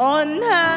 on higher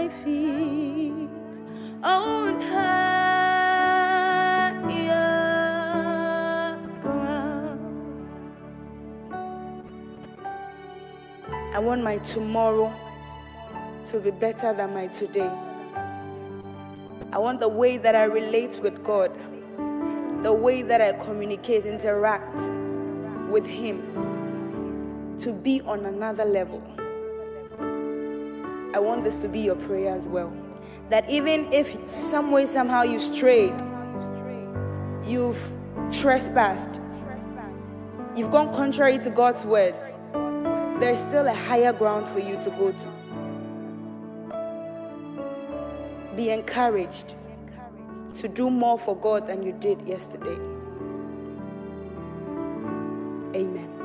my feet on higher ground. I want my tomorrow to be better than my today. I want the way that I relate with God, the way that I communicate, interact with Him to be on another level. I want this to be your prayer as well. That even if some way, somehow you've strayed, you've trespassed, you've gone contrary to God's words, there's still a higher ground for you to go to. Be encouraged to do more for God than you did yesterday. Amen.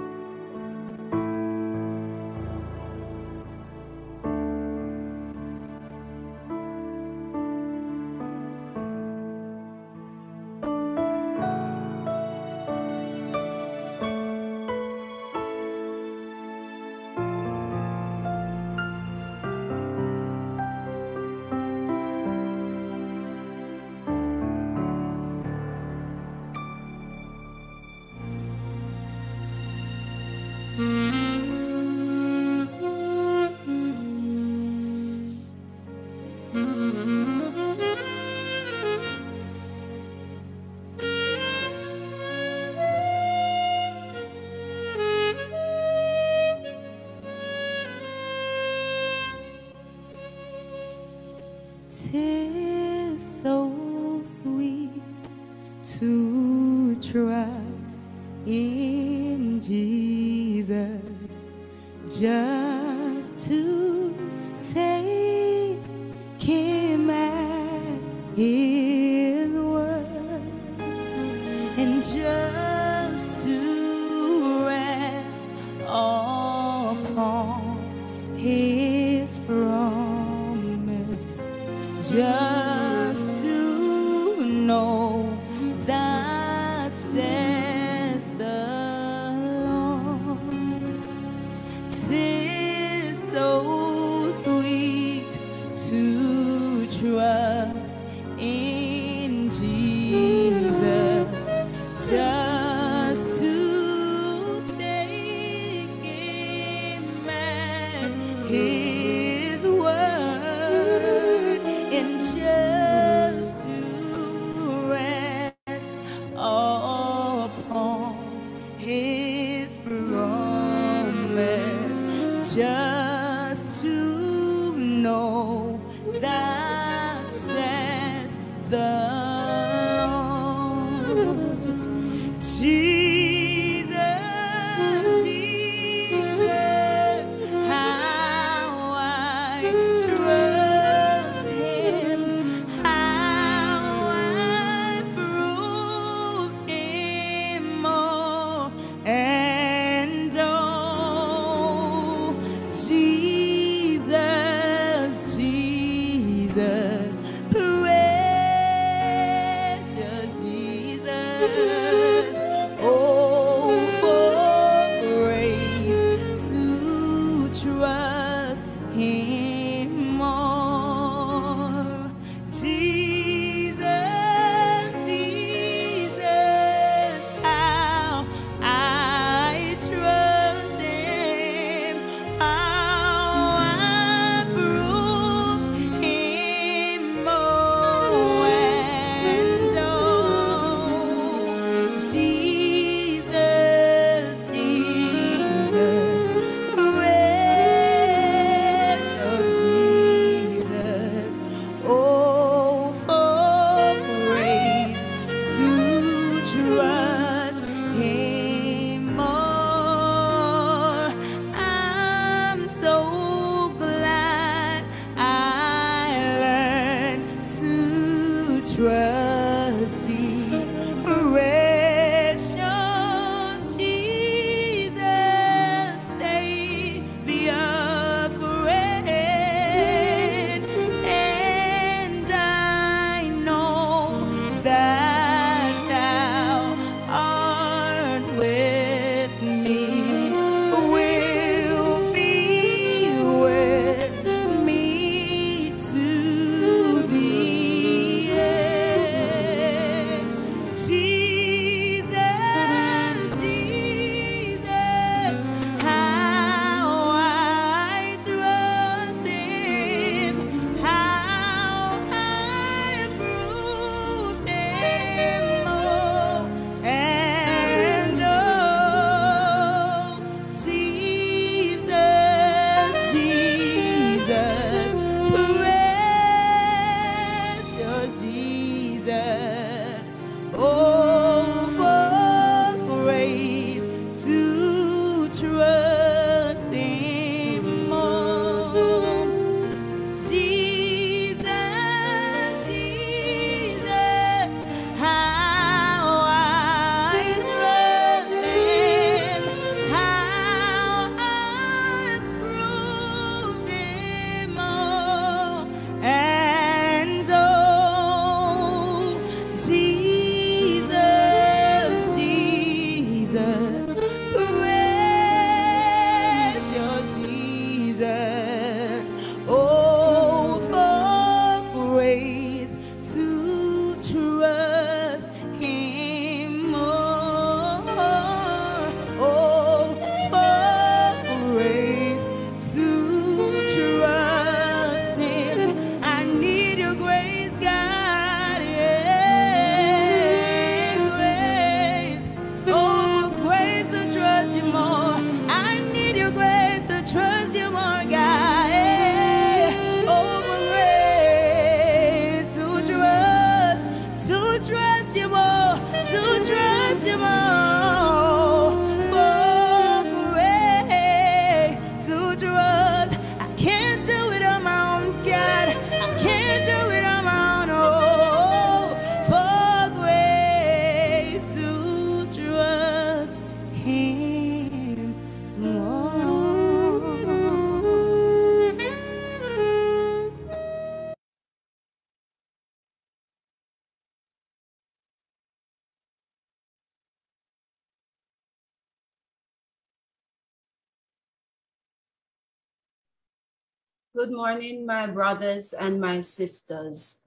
Morning, my brothers and my sisters.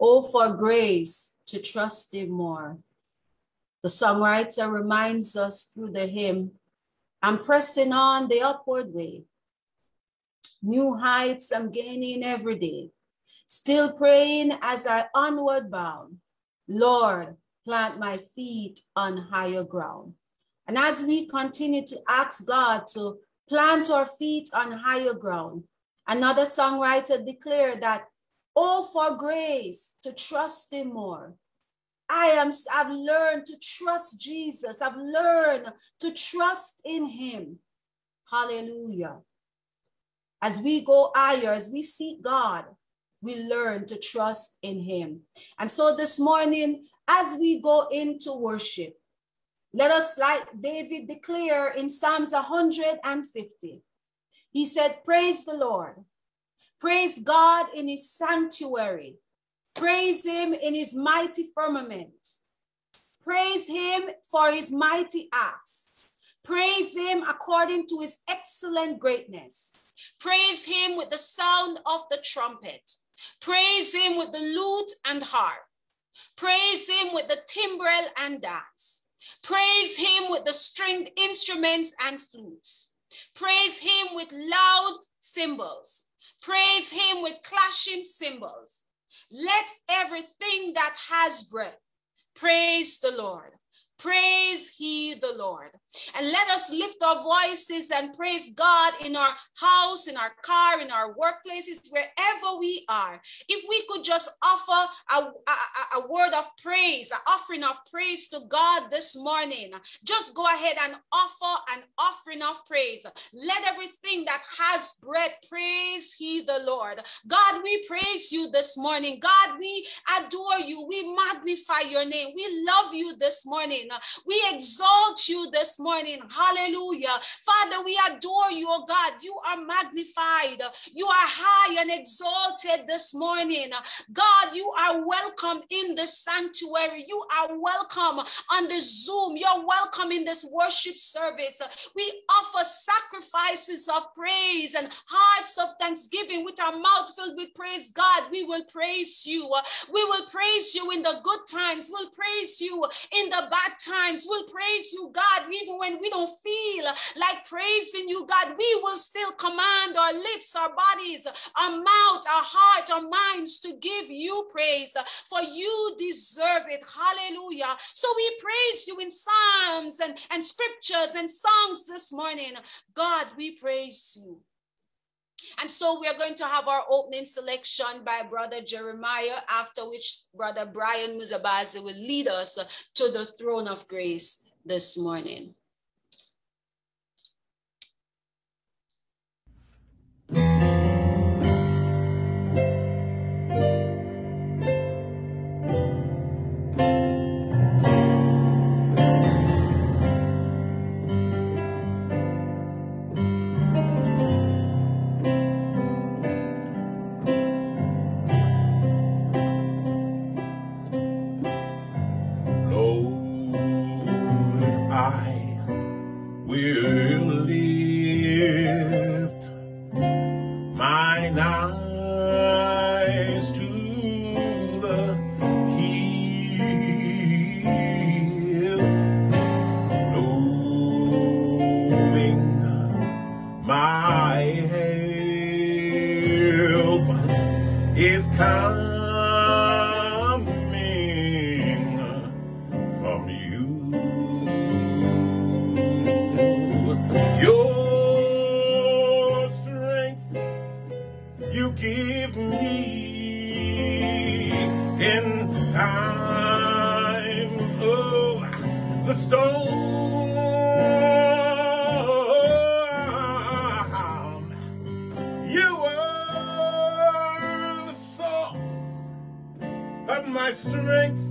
Oh, for grace to trust Him more. The songwriter reminds us through the hymn, I'm pressing on the upward way. New heights I'm gaining every day. Still praying as I onward bound. Lord, plant my feet on higher ground. And as we continue to ask God to plant our feet on higher ground, Another songwriter declared that, oh, for grace to trust him more. I am, I've learned to trust Jesus. I've learned to trust in him. Hallelujah. As we go higher, as we seek God, we learn to trust in him. And so this morning, as we go into worship, let us, like David declare in Psalms 150, he said, Praise the Lord. Praise God in his sanctuary. Praise him in his mighty firmament. Praise him for his mighty acts. Praise him according to his excellent greatness. Praise him with the sound of the trumpet. Praise him with the lute and harp. Praise him with the timbrel and dance. Praise him with the stringed instruments and flutes. Praise him with loud cymbals. Praise him with clashing cymbals. Let everything that has breath praise the Lord. Praise he the Lord. And let us lift our voices and praise God in our house, in our car, in our workplaces, wherever we are. If we could just offer a, a, a word of praise, an offering of praise to God this morning, just go ahead and offer an offering of praise. Let everything that has breath praise he the Lord. God, we praise you this morning. God, we adore you. We magnify your name. We love you this morning morning. We exalt you this morning. Hallelujah. Father, we adore you, oh God. You are magnified. You are high and exalted this morning. God, you are welcome in the sanctuary. You are welcome on the Zoom. You're welcome in this worship service. We offer sacrifices of praise and hearts of thanksgiving with our mouth filled with praise. God, we will praise you. We will praise you in the good times. We'll praise you in the bad times. We'll praise you, God, even when we don't feel like praising you, God. We will still command our lips, our bodies, our mouth, our heart, our minds to give you praise, for you deserve it. Hallelujah. So we praise you in psalms and, and scriptures and songs this morning. God, we praise you. And so we are going to have our opening selection by Brother Jeremiah, after which Brother Brian Muzabazi will lead us to the throne of grace this morning. ring.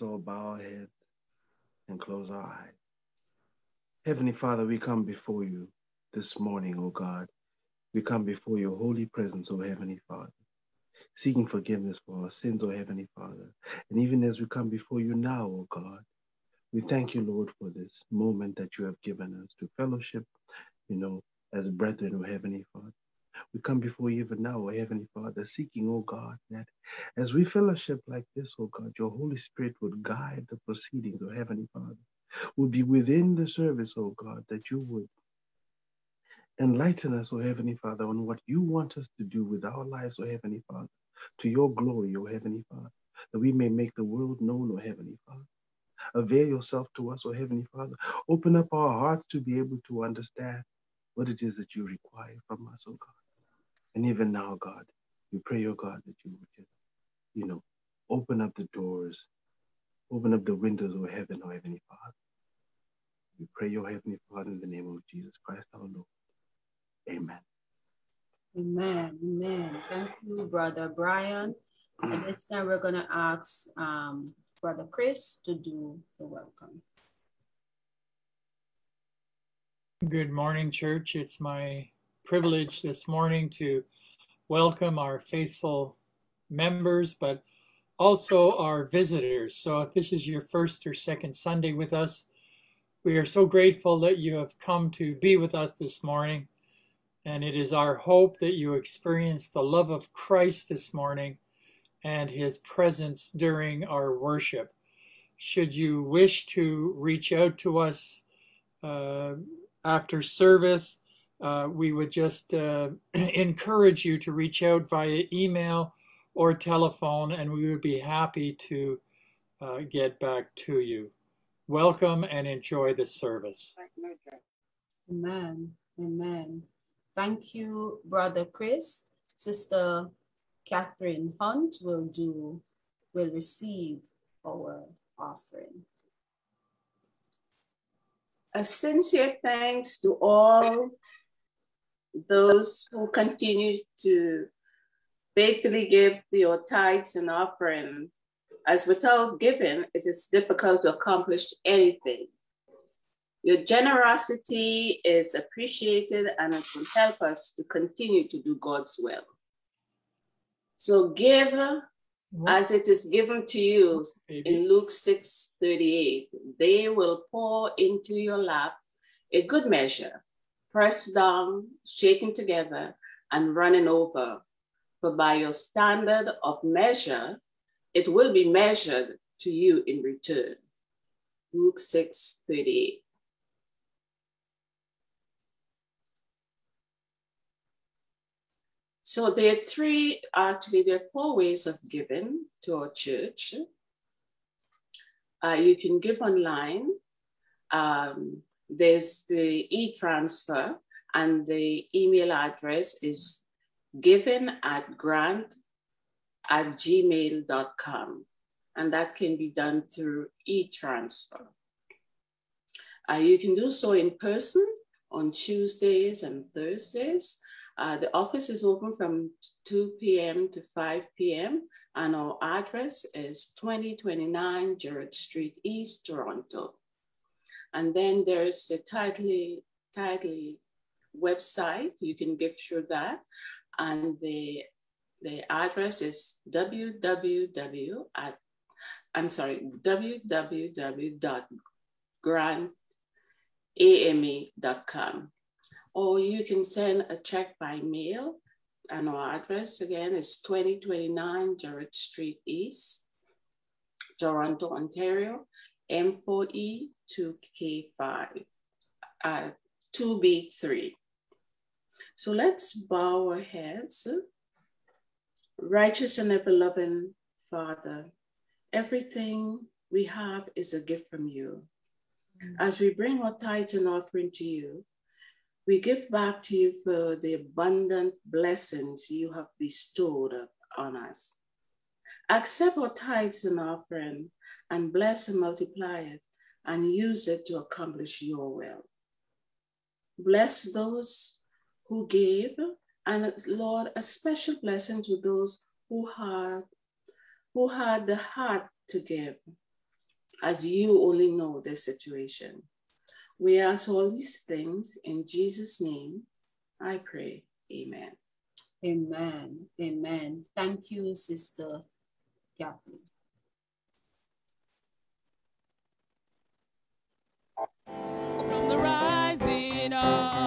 Let us all bow our heads and close our eyes. Heavenly Father, we come before you this morning, O God. We come before your holy presence, O Heavenly Father, seeking forgiveness for our sins, O Heavenly Father. And even as we come before you now, O God, we thank you, Lord, for this moment that you have given us to fellowship, you know, as brethren, O Heavenly Father. We come before you even now, O Heavenly Father, seeking, O God, that as we fellowship like this, O God, your Holy Spirit would guide the proceedings, O Heavenly Father, would be within the service, O God, that you would enlighten us, O Heavenly Father, on what you want us to do with our lives, O Heavenly Father, to your glory, O Heavenly Father, that we may make the world known, O Heavenly Father. Avail yourself to us, O Heavenly Father. Open up our hearts to be able to understand what it is that you require from us, O God. And even now, God, we pray, oh God, that you would just, you know, open up the doors, open up the windows of heaven, oh Heavenly Father. We pray, your Heavenly Father, in the name of Jesus Christ our Lord. Amen. Amen. Amen. Thank you, Brother Brian. And this time we're going to ask um, Brother Chris to do the welcome. Good morning, church. It's my privilege this morning to welcome our faithful members, but also our visitors. So, if this is your first or second Sunday with us, we are so grateful that you have come to be with us this morning. And it is our hope that you experience the love of Christ this morning and his presence during our worship. Should you wish to reach out to us uh, after service, uh, we would just uh, encourage you to reach out via email or telephone, and we would be happy to uh, get back to you. Welcome and enjoy the service. Amen. Amen. Thank you, Brother Chris. Sister Catherine Hunt will do, will receive our offering. A sincere thanks to all those who continue to faithfully give your tithes and offering, as without giving, it is difficult to accomplish anything. Your generosity is appreciated and it will help us to continue to do God's will. So give mm-hmm. as it is given to you in Luke 6 38. They will pour into your lap a good measure, pressed down, shaken together, and running over. For by your standard of measure, it will be measured to you in return. Luke 6 38. So there are three, actually, there are four ways of giving to our church. Uh, you can give online. Um, there's the e-transfer and the email address is given at grant at gmail.com. And that can be done through e-transfer. Uh, you can do so in person on Tuesdays and Thursdays. Uh, the office is open from 2 p.m. to 5 p.m. and our address is 2029 Gerrard Street East, Toronto. And then there's the Tithely, Tithely website. You can give through that. And the The address is www at I'm sorry, www.grantame.com. Or you can send a check by mail. And our address again is 2029 Gerrard Street East, Toronto, Ontario, M4E2K5, uh, 2B3. So let's bow our heads. Righteous and ever loving Father, everything we have is a gift from you. As we bring our tithes and offering to you, we give back to you for the abundant blessings you have bestowed on us. Accept our tithes and offering and bless and multiply it and use it to accomplish your will. Bless those who gave, and Lord, a special blessing to those who had who had the heart to give, as you only know their situation. We ask all these things in Jesus' name. I pray. Amen. Amen. Amen. Thank you, Sister Kathy. From the rising of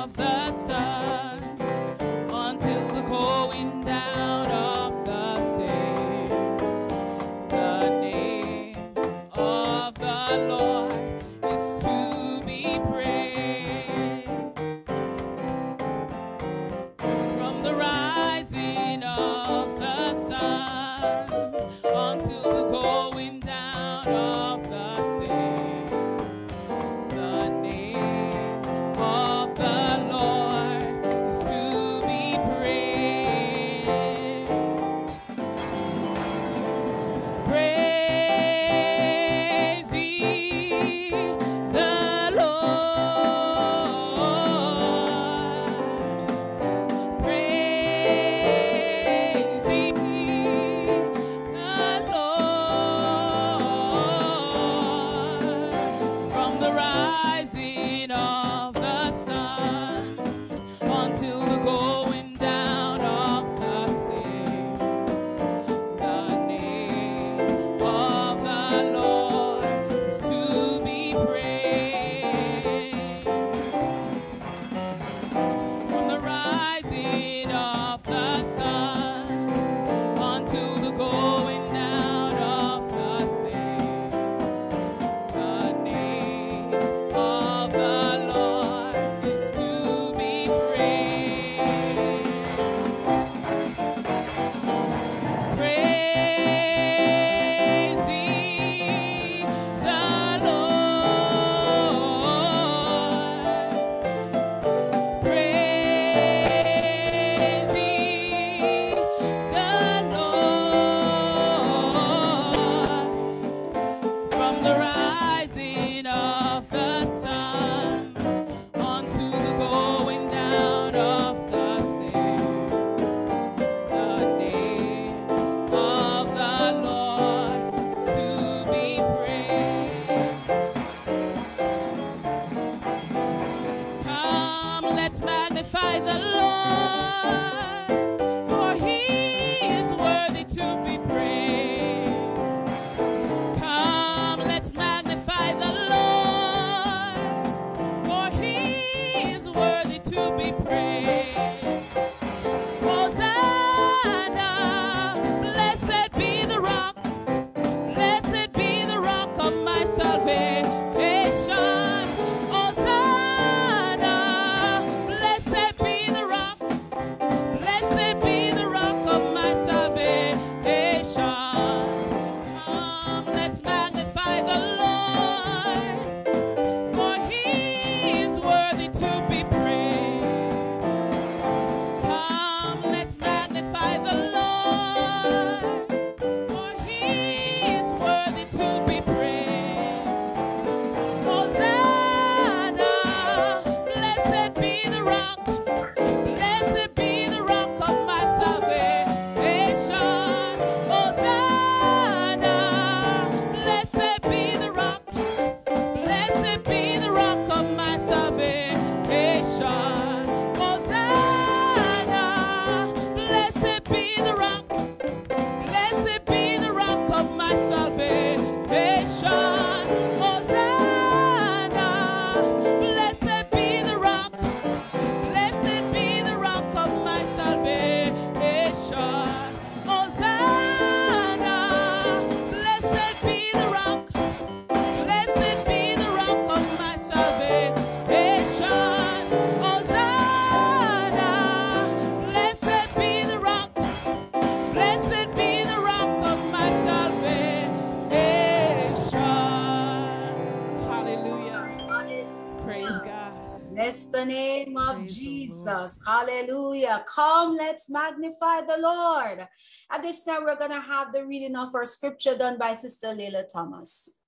Praise Jesus. Hallelujah. Come, let's magnify the Lord. At this time, we're going to have the reading of our scripture done by Sister Leila Thomas.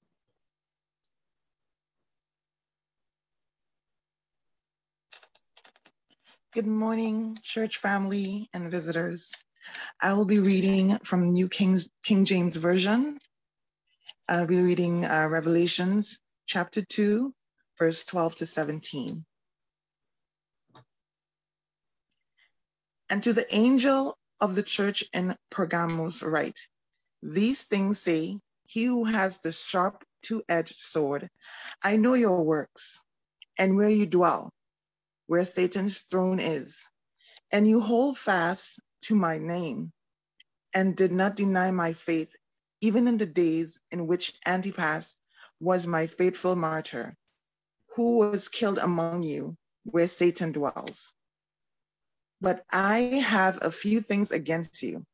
Good morning, church family and visitors. I will be reading from New King's, King James Version. I'll be reading uh, Revelations chapter 2, verse 12 to 17. And to the angel of the church in Pergamos write, These things say, He who has the sharp two-edged sword, I know your works, and where you dwell, where Satan's throne is, and you hold fast to my name, and did not deny my faith, even in the days in which Antipas was my faithful martyr, who was killed among you, where Satan dwells. But I have a few things against you,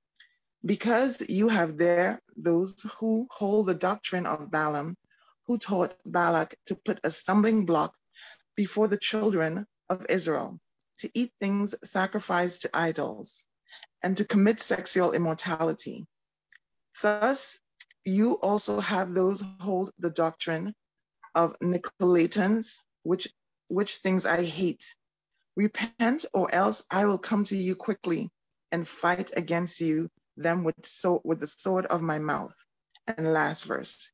because you have there those who hold the doctrine of Balaam, who taught Balak to put a stumbling block before the children of Israel, to eat things sacrificed to idols, and to commit sexual immorality. Thus, you also have those who hold the doctrine of Nicolaitans, which, which things I hate. Repent, or else I will come to you quickly and fight against you them with, so, with the sword of my mouth. And last verse.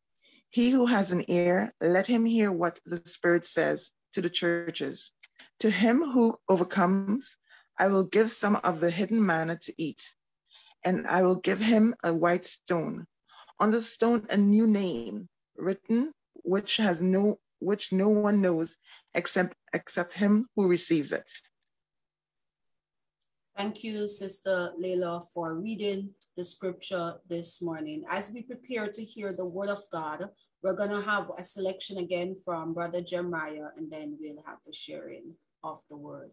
He who has an ear, let him hear what the Spirit says to the churches. To him who overcomes, I will give some of the hidden manna to eat, and I will give him a white stone. On the stone, a new name written, which has no which no one knows except except him who receives it. Thank you, Sister Leila, for reading the scripture this morning. As we prepare to hear the word of God, we're going to have a selection again from Brother Jeremiah, and then we'll have the sharing of the word.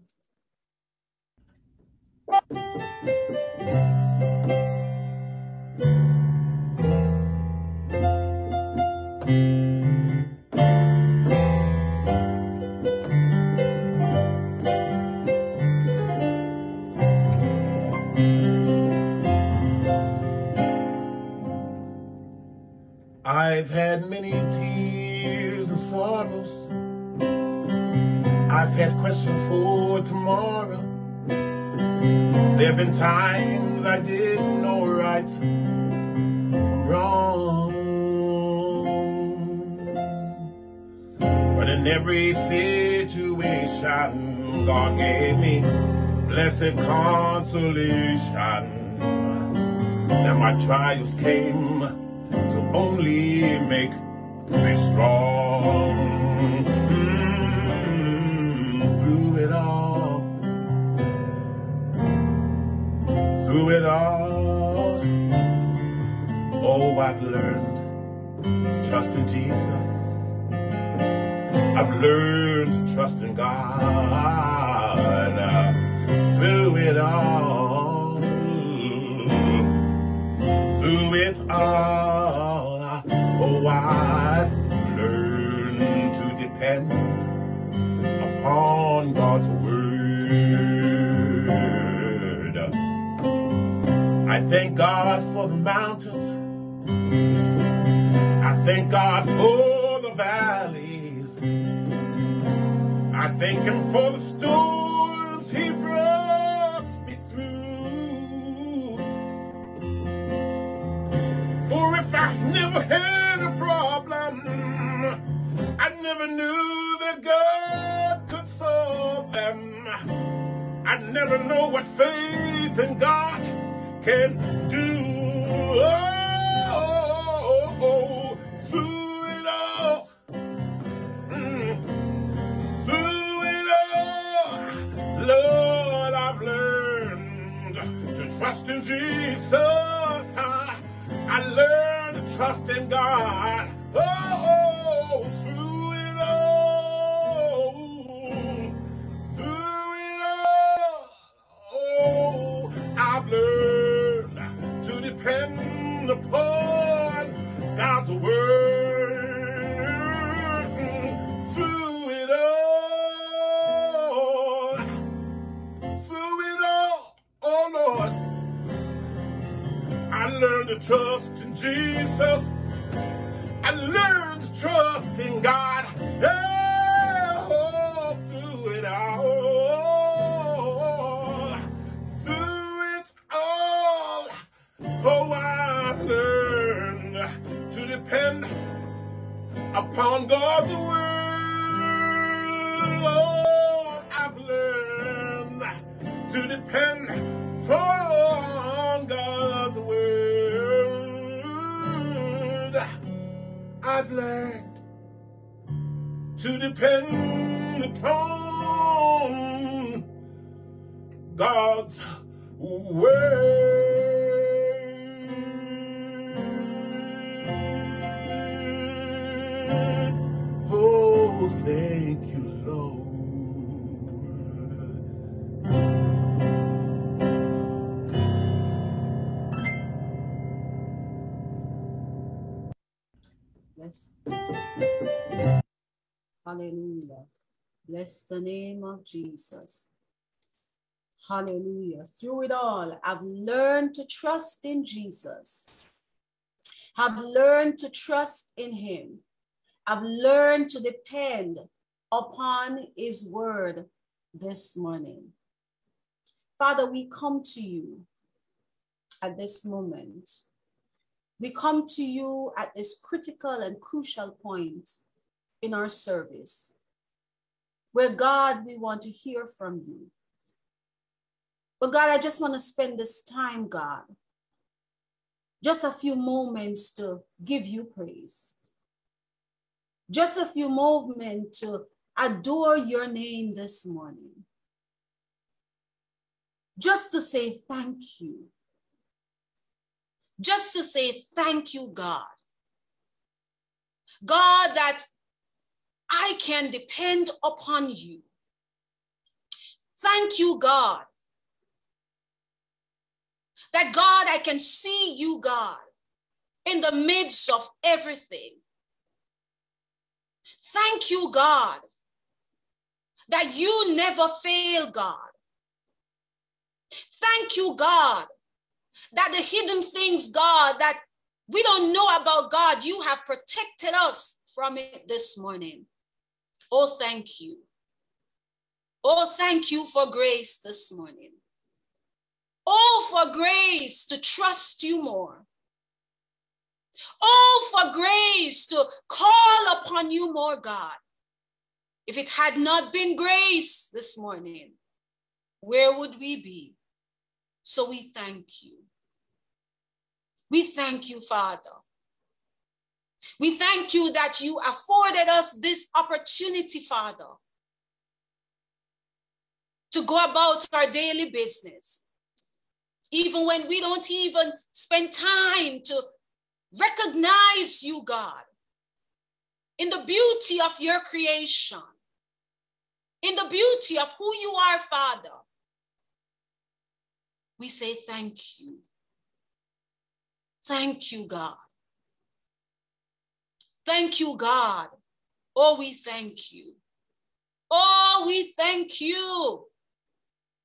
I've had many tears and sorrows. I've had questions for tomorrow. There have been times I didn't know right from wrong. But in every situation, God gave me blessed consolation. Now my trials came only make me strong. Mm, through it all, through it all, oh, I've learned to trust in Jesus. I've learned to trust in God through it all, through it all. Depend upon God's word. I thank God for the mountains. I thank God for the valleys. I thank Him for the storms He brought me through. For if I never had a problem, I never knew that God could solve them. I never know what faith in God can do. Oh, oh, oh, through it all. Mm, through it all, Lord, I've learned to trust in Jesus. I, I learned to trust in God. Oh, oh, upon God's word through it all. Through it all, oh Lord. I learned to trust in Jesus. I learned to trust in God. Upon God's word. Oh, I've learned to depend on God's word. I've learned to depend upon God's word. Bless the name of Jesus. Hallelujah. Through it all, I've learned to trust in Jesus. I've learned to trust in him. I've learned to depend upon his word this morning. Father, we come to you at this moment. We come to you at this critical and crucial point in our service, where God, we want to hear from you. But God, I just want to spend this time, God, just a few moments to give you praise. Just a few moments to adore your name this morning. Just to say thank you. Just to say thank you, God. God, that I can depend upon you. Thank you, God. That God, I can see you, God, in the midst of everything. Thank you, God, that you never fail, God. Thank you, God, that the hidden things, God, that we don't know about God, you have protected us from it this morning. Oh, thank you. Oh, thank you for grace this morning. Oh, for grace to trust you more. Oh, for grace to call upon you more, God. If it had not been grace this morning, where would we be? So we thank you. We thank you, Father. We thank you that you afforded us this opportunity, Father, to go about our daily business. Even when we don't even spend time to recognize you, God, in the beauty of your creation, in the beauty of who you are, Father, we say thank you. Thank you, God. Thank you, God. Oh, we thank you. Oh, we thank you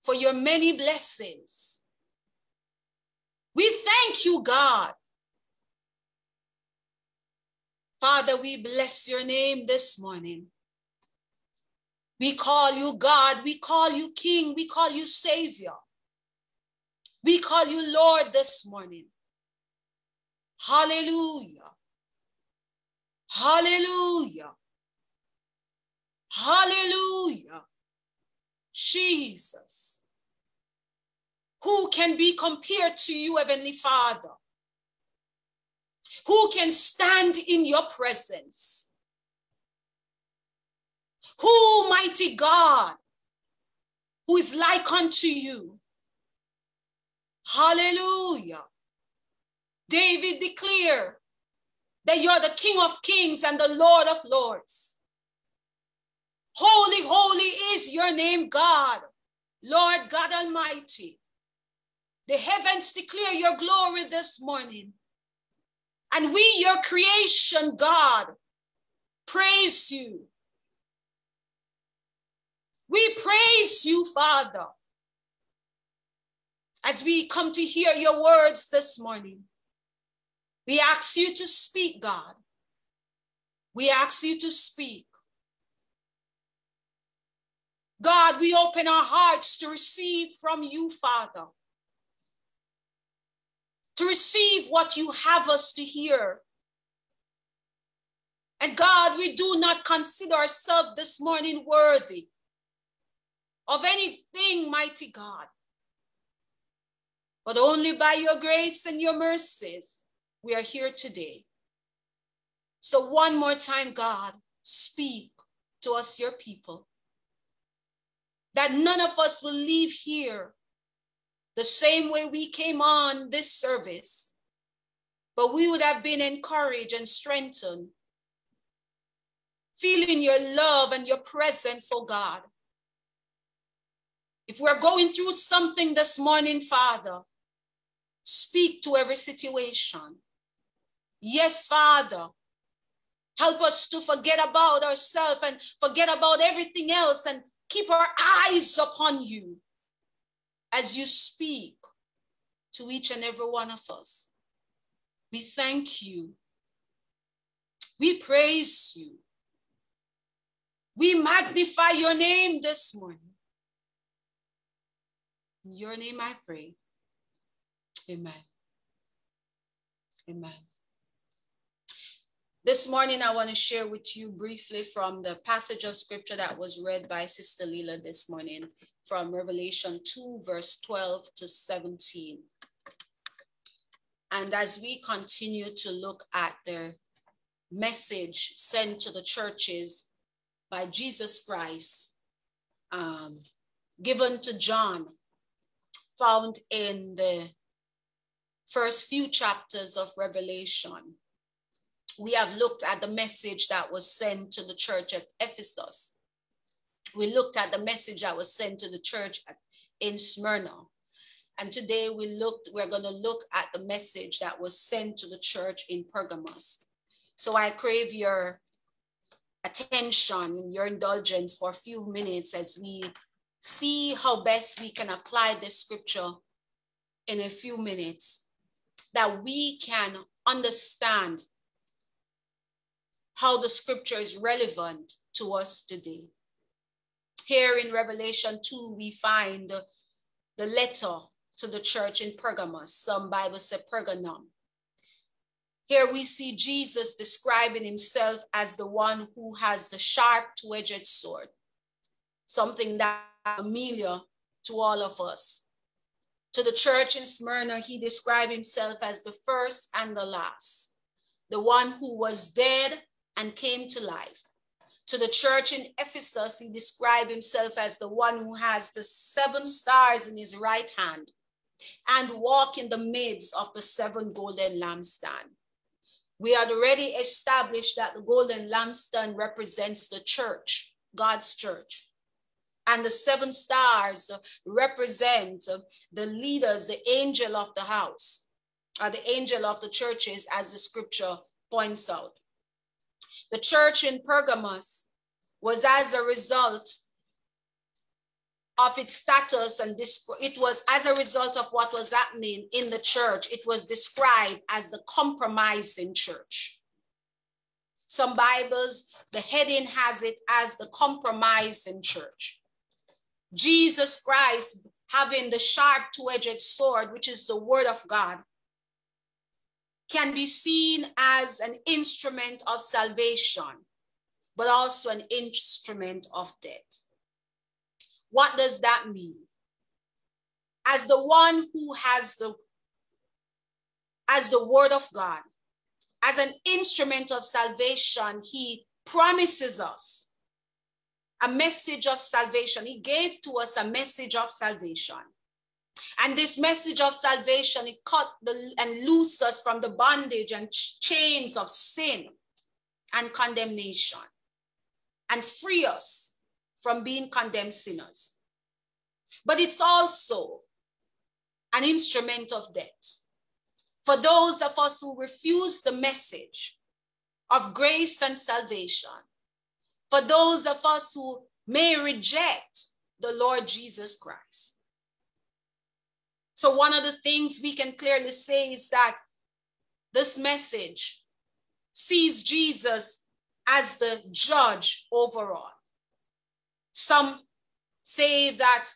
for your many blessings. We thank you, God. Father, we bless your name this morning. We call you God. We call you King. We call you Savior. We call you Lord this morning. Hallelujah. Hallelujah. Hallelujah. Jesus. Who can be compared to you, Heavenly Father? Who can stand in your presence? Who, mighty God, who is like unto you? Hallelujah. David declared that you're the King of kings and the Lord of lords. Holy, holy is your name, God, Lord God Almighty. The heavens declare your glory this morning. And we, your creation, God, praise you. We praise you, Father, as we come to hear your words this morning. We ask you to speak, God. We ask you to speak. God, we open our hearts to receive from you, Father, to receive what you have us to hear. And God, we do not consider ourselves this morning worthy of anything, mighty God, but only by your grace and your mercies we are here today. So, one more time, God, speak to us, your people, that none of us will leave here the same way we came on this service, but we would have been encouraged and strengthened, feeling your love and your presence, oh God. If we're going through something this morning, Father, speak to every situation. Yes, Father, help us to forget about ourselves and forget about everything else and keep our eyes upon you as you speak to each and every one of us. We thank you. We praise you. We magnify your name this morning. In your name I pray. Amen. Amen. This morning, I want to share with you briefly from the passage of scripture that was read by Sister Leela this morning from Revelation 2, verse 12 to 17. And as we continue to look at the message sent to the churches by Jesus Christ, um, given to John, found in the first few chapters of Revelation we have looked at the message that was sent to the church at Ephesus. We looked at the message that was sent to the church in Smyrna. And today we looked, we're going to look at the message that was sent to the church in Pergamos. So I crave your attention, your indulgence for a few minutes as we see how best we can apply this scripture in a few minutes, that we can understand how the scripture is relevant to us today. Here in Revelation 2, we find the letter to the church in Pergamos. Some Bible say Pergamum. Here we see Jesus describing himself as the one who has the sharp two-edged sword, something that familiar to all of us. To the church in Smyrna, he described himself as the first and the last, the one who was dead and came to life. To the church in Ephesus, he described himself as the one who has the seven stars in his right hand and walk in the midst of the seven golden lampstand. We had already established that the golden lampstand represents the church, God's church. And the seven stars represent the leaders, the angel of the house, or the angel of the churches, as the scripture points out. The church in Pergamos was as a result of its status and it was as a result of what was happening in the church. It was described as the compromising church. Some Bibles, the heading has it as the compromising church. Jesus Christ having the sharp two-edged sword, which is the word of God, can be seen as an instrument of salvation, but also an instrument of death. What does that mean? As the one who has the as the word of God, as an instrument of salvation, he promises us a message of salvation. He gave to us a message of salvation. And this message of salvation, it cut the, and loose us from the bondage and chains of sin and condemnation and free us from being condemned sinners. But it's also an instrument of death. For those of us who refuse the message of grace and salvation, for those of us who may reject the Lord Jesus Christ. So one of the things we can clearly say is that this message sees Jesus as the judge overall. Some say that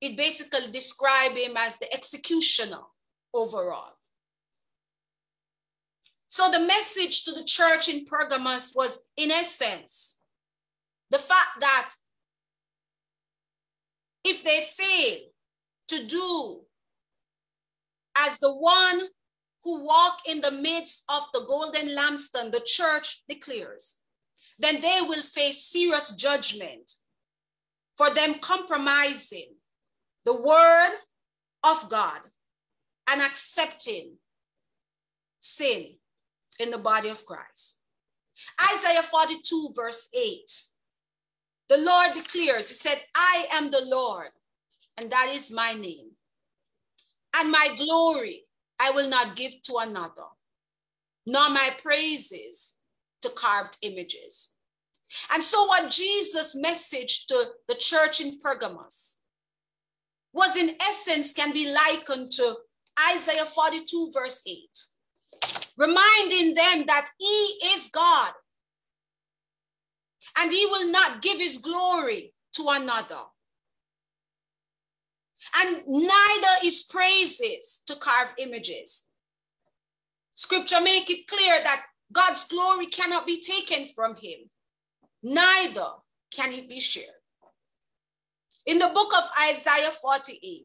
it basically describe him as the executioner overall. So the message to the church in Pergamos was, in essence, the fact that if they fail to do as the one who walk in the midst of the golden lampstand, the church declares, then they will face serious judgment for them compromising the word of God and accepting sin in the body of Christ. Isaiah 42, verse 8. The Lord declares, He said, I am the Lord, and that is my name. And my glory I will not give to another, nor my praises to carved images. And so, what Jesus' message to the church in Pergamos was, in essence, can be likened to Isaiah 42, verse 8, reminding them that He is God and He will not give His glory to another. And neither is praises to carve images. Scripture make it clear that God's glory cannot be taken from him neither can it be shared. In the book of Isaiah 48,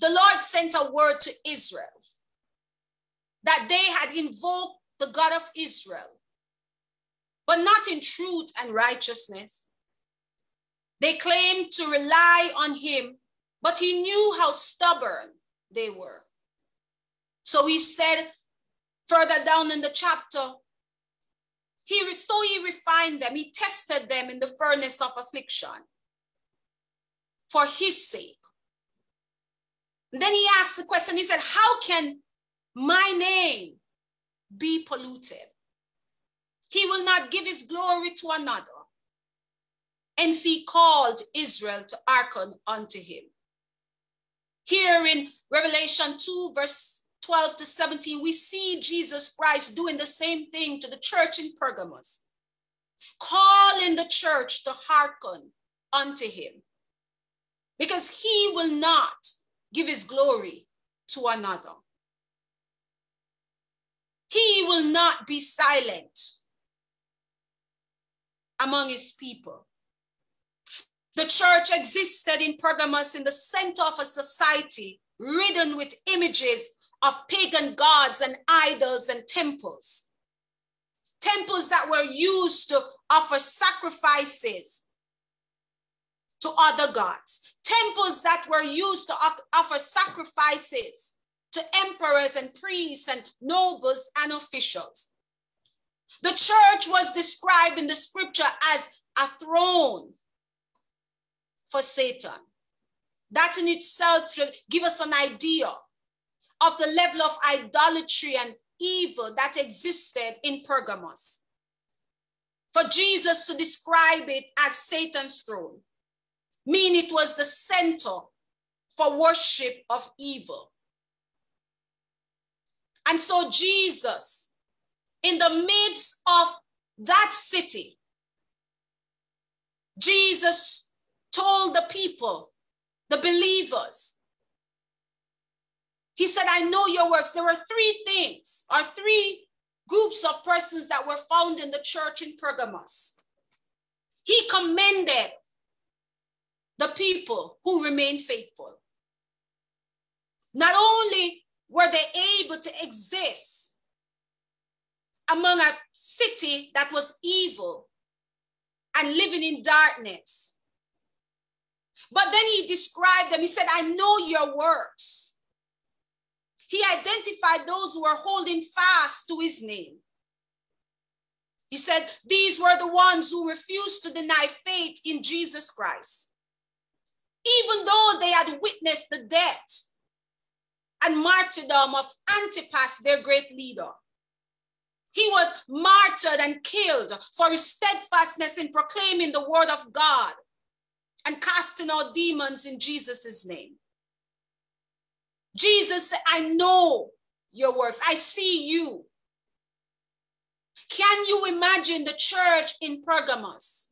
the Lord sent a word to Israel that they had invoked the God of Israel, but not in truth and righteousness. They claimed to rely on him, but he knew how stubborn they were. So he said further down in the chapter, he so he refined them, he tested them in the furnace of affliction for his sake. And then he asked the question, he said, How can my name be polluted? He will not give his glory to another. And he called Israel to hearken unto him. Here in Revelation 2, verse 12 to 17, we see Jesus Christ doing the same thing to the church in Pergamos, calling the church to hearken unto him, because he will not give his glory to another. He will not be silent among his people. The church existed in Pergamos in the center of a society ridden with images of pagan gods and idols and temples. Temples that were used to offer sacrifices to other gods. Temples that were used to offer sacrifices to emperors and priests and nobles and officials. The church was described in the scripture as a throne for Satan. That in itself should give us an idea of the level of idolatry and evil that existed in Pergamos. For Jesus to describe it as Satan's throne, mean it was the center for worship of evil. And so Jesus, in the midst of that city, Jesus told the people, the believers, he said, I know your works. There were three things or three groups of persons that were found in the church in Pergamos. He commended the people who remained faithful. Not only were they able to exist among a city that was evil and living in darkness, but then he described them. He said, I know your works. He identified those who were holding fast to his name. He said, These were the ones who refused to deny faith in Jesus Christ. Even though they had witnessed the death and martyrdom of Antipas, their great leader. He was martyred and killed for his steadfastness in proclaiming the word of God and casting out demons in Jesus' name. Jesus I know your works. I see you. Can you imagine the church in Pergamos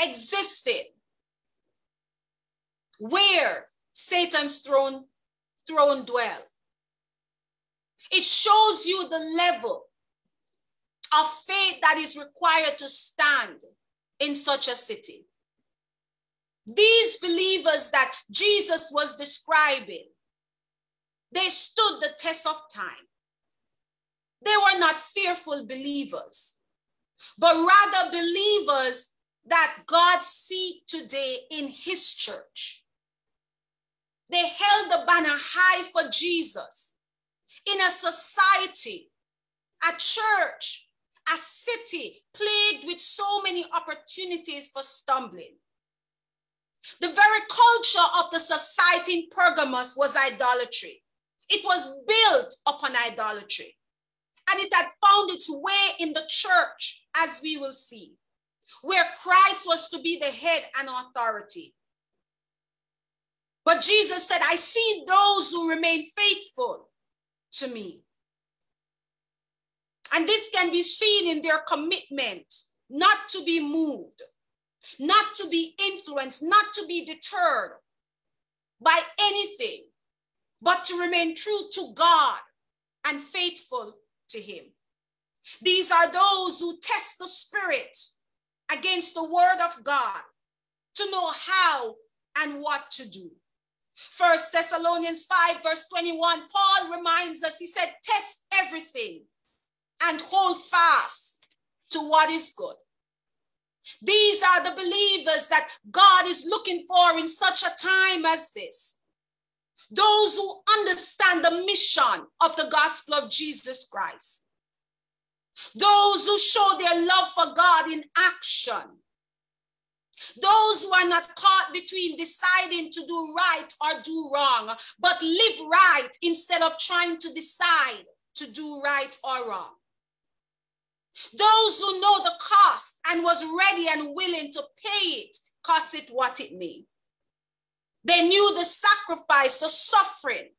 existed where Satan's throne, throne dwell? It shows you the level of faith that is required to stand in such a city. These believers that Jesus was describing, they stood the test of time. They were not fearful believers, but rather believers that God see today in his church. They held the banner high for Jesus in a society, a church, a city plagued with so many opportunities for stumbling. The very culture of the society in Pergamos was idolatry. It was built upon idolatry. And it had found its way in the church, as we will see, where Christ was to be the head and authority. But Jesus said, I see those who remain faithful to me. And this can be seen in their commitment not to be moved, not to be influenced, not to be deterred by anything, but to remain true to God and faithful to Him. These are those who test the Spirit against the Word of God to know how and what to do. First Thessalonians 5, verse 21, Paul reminds us, he said, test everything and hold fast to what is good. These are the believers that God is looking for in such a time as this. Those who understand the mission of the gospel of Jesus Christ. Those who show their love for God in action. Those who are not caught between deciding to do right or do wrong, but live right instead of trying to decide to do right or wrong. Those who know the cost and was ready and willing to pay it, cost it what it may. They knew the sacrifice, the suffering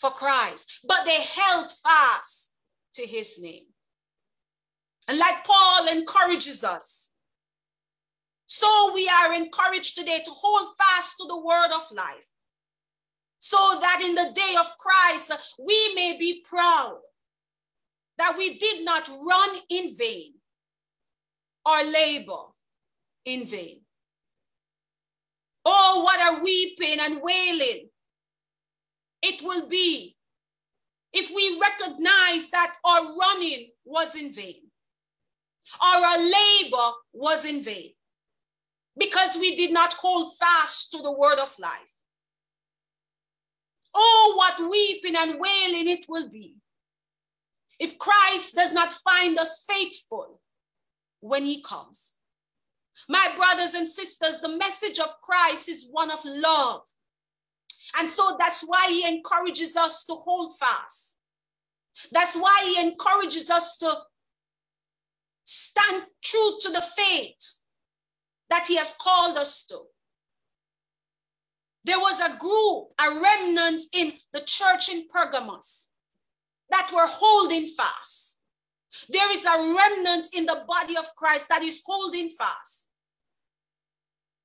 for Christ, but they held fast to his name. And like Paul encourages us, so we are encouraged today to hold fast to the word of life so that in the day of Christ we may be proud that we did not run in vain or labor in vain. Oh, what a weeping and wailing it will be if we recognize that our running was in vain or our labor was in vain because we did not hold fast to the word of life. Oh, what weeping and wailing it will be if Christ does not find us faithful when he comes. My brothers and sisters, the message of Christ is one of love. And so that's why he encourages us to hold fast. That's why he encourages us to stand true to the faith that he has called us to. There was a group, a remnant in the church in Pergamos that were holding fast. There is a remnant in the body of Christ that is holding fast.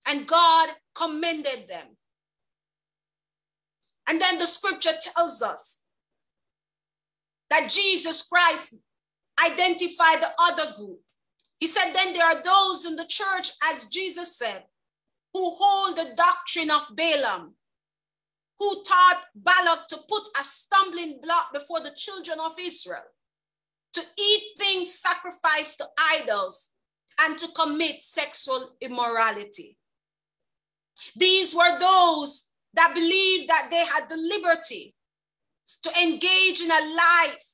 And God commended them. And then the scripture tells us that Jesus Christ identified the other group. He said, Then there are those in the church, as Jesus said, who hold the doctrine of Balaam, who taught Balak to put a stumbling block before the children of Israel, to eat things sacrificed to idols, and to commit sexual immorality. These were those that believed that they had the liberty to engage in a life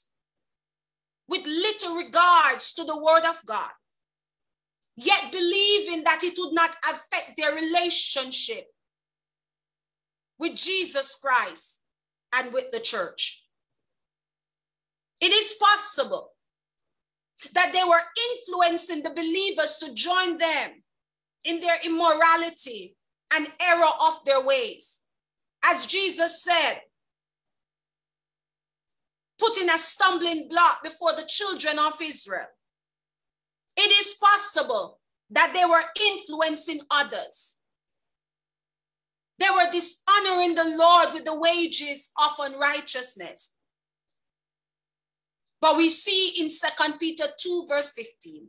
with little regards to the word of God yet believing that it would not affect their relationship with Jesus Christ and with the church. It is possible that they were influencing the believers to join them in their immorality and error of their ways. as Jesus said, putting a stumbling block before the children of Israel. It is possible that they were influencing others. They were dishonoring the Lord with the wages of unrighteousness. But we see in Second Peter 2, verse 15,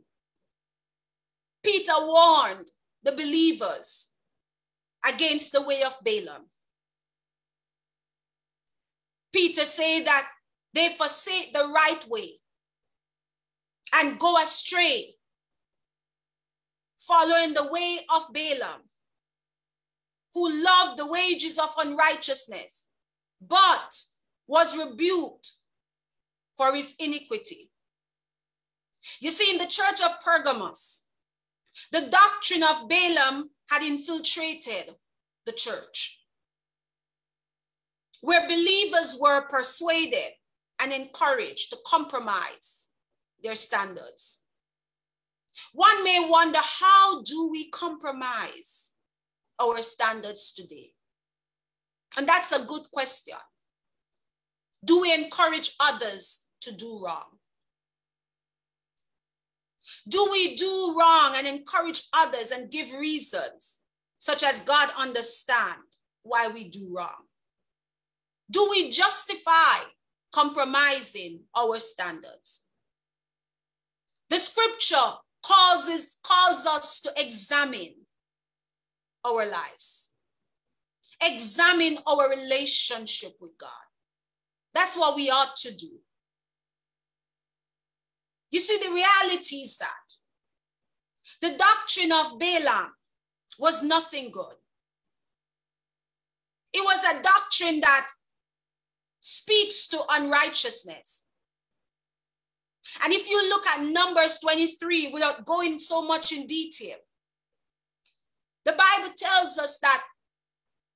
Peter warned the believers against the way of Balaam. Peter said that they forsake the right way and go astray, following the way of Balaam, who loved the wages of unrighteousness, but was rebuked for his iniquity. You see, in the church of Pergamos, the doctrine of Balaam had infiltrated the church, where believers were persuaded and encouraged to compromise their standards. One may wonder how do we compromise our standards today? And that's a good question. Do we encourage others to do wrong? Do we do wrong and encourage others and give reasons, such as God understand why we do wrong? Do we justify compromising our standards? The scripture causes, calls us to examine our lives, examine our relationship with God. That's what we ought to do. You see, the reality is that the doctrine of Balaam was nothing good. It was a doctrine that speaks to unrighteousness. And if you look at Numbers 23 without going so much in detail, the Bible tells us that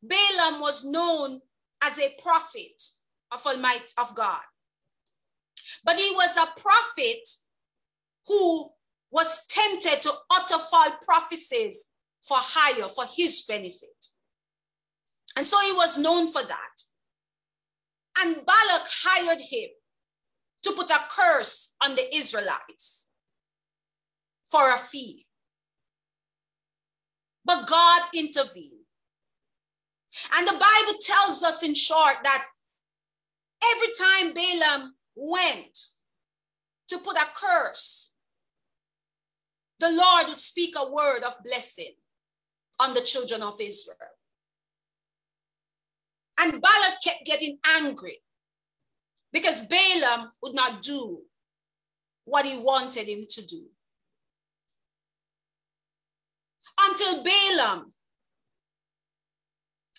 Balaam was known as a prophet of Almighty of God. But he was a prophet who was tempted to utter false prophecies for hire, for his benefit. And so he was known for that. And Balak hired him to put a curse on the Israelites for a fee. But God intervened. And the Bible tells us in short that every time Balaam went to put a curse, the Lord would speak a word of blessing on the children of Israel. And Balak kept getting angry because Balaam would not do what he wanted him to do. Until Balaam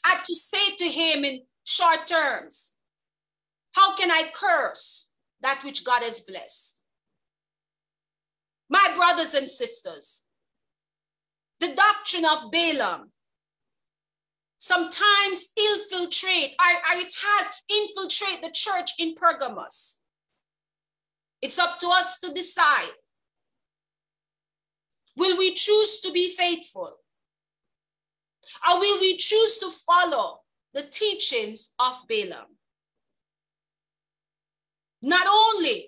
had to say to him in short terms, How can I curse that which God has blessed? My brothers and sisters, the doctrine of Balaam sometimes infiltrate, or, or it has infiltrated the church in Pergamos. It's up to us to decide. Will we choose to be faithful? Or will we choose to follow the teachings of Balaam? Not only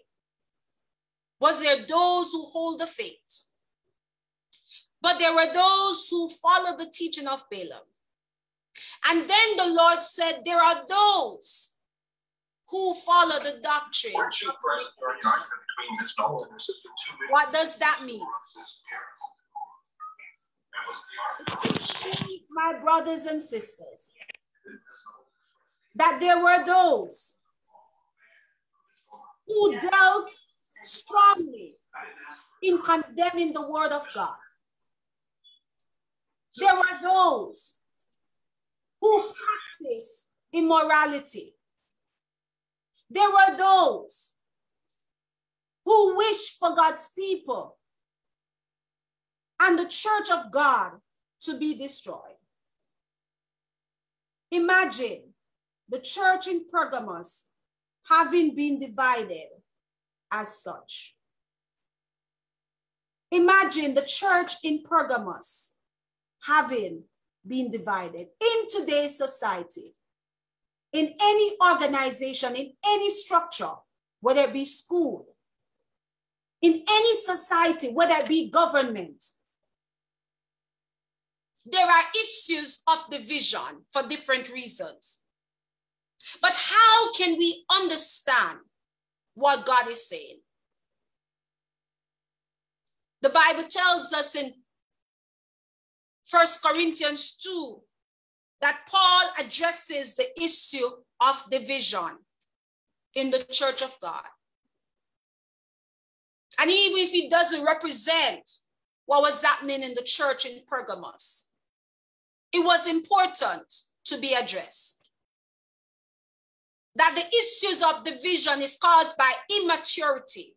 was there those who hold the faith, but there were those who followed the teaching of Balaam. And then the Lord said, There are those who follow the doctrine. What does that mean? My brothers and sisters, that there were those who dealt strongly in condemning the word of God. There were those who practice immorality. There were those who wish for God's people and the church of God to be destroyed. Imagine the church in Pergamos having been divided as such. Imagine the church in Pergamos having been divided in today's society. in any organization, in any structure, whether it be school, in any society, whether it be government, there are issues of division for different reasons. But how can we understand what God is saying? The Bible tells us in First Corinthians 2 that Paul addresses the issue of division in the church of God. And even if he doesn't represent what was happening in the church in Pergamos, it was important to be addressed. That the issues of division is caused by immaturity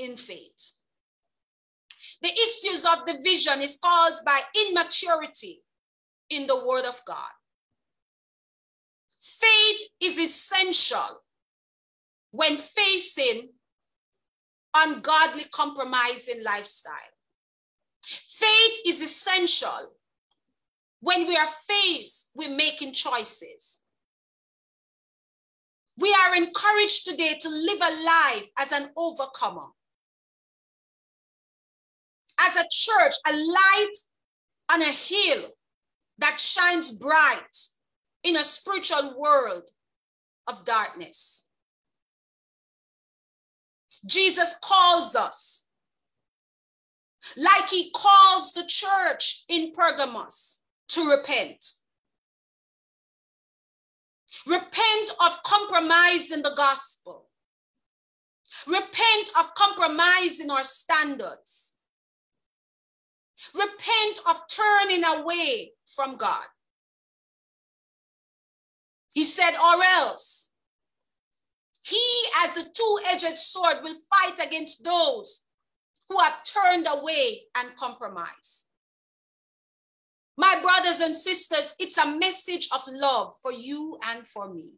in faith. The issues of division is caused by immaturity in the word of God. Faith is essential when facing ungodly compromising lifestyle. Faith is essential when we are faced with making choices. We are encouraged today to live a life as an overcomer. As a church, a light on a hill that shines bright in a spiritual world of darkness. Jesus calls us like he calls the church in Pergamos to repent. Repent of compromising the gospel. Repent of compromising our standards. Repent of turning away from God. He said, or else he, as a two edged sword, will fight against those who have turned away and compromised. My brothers and sisters, it's a message of love for you and for me.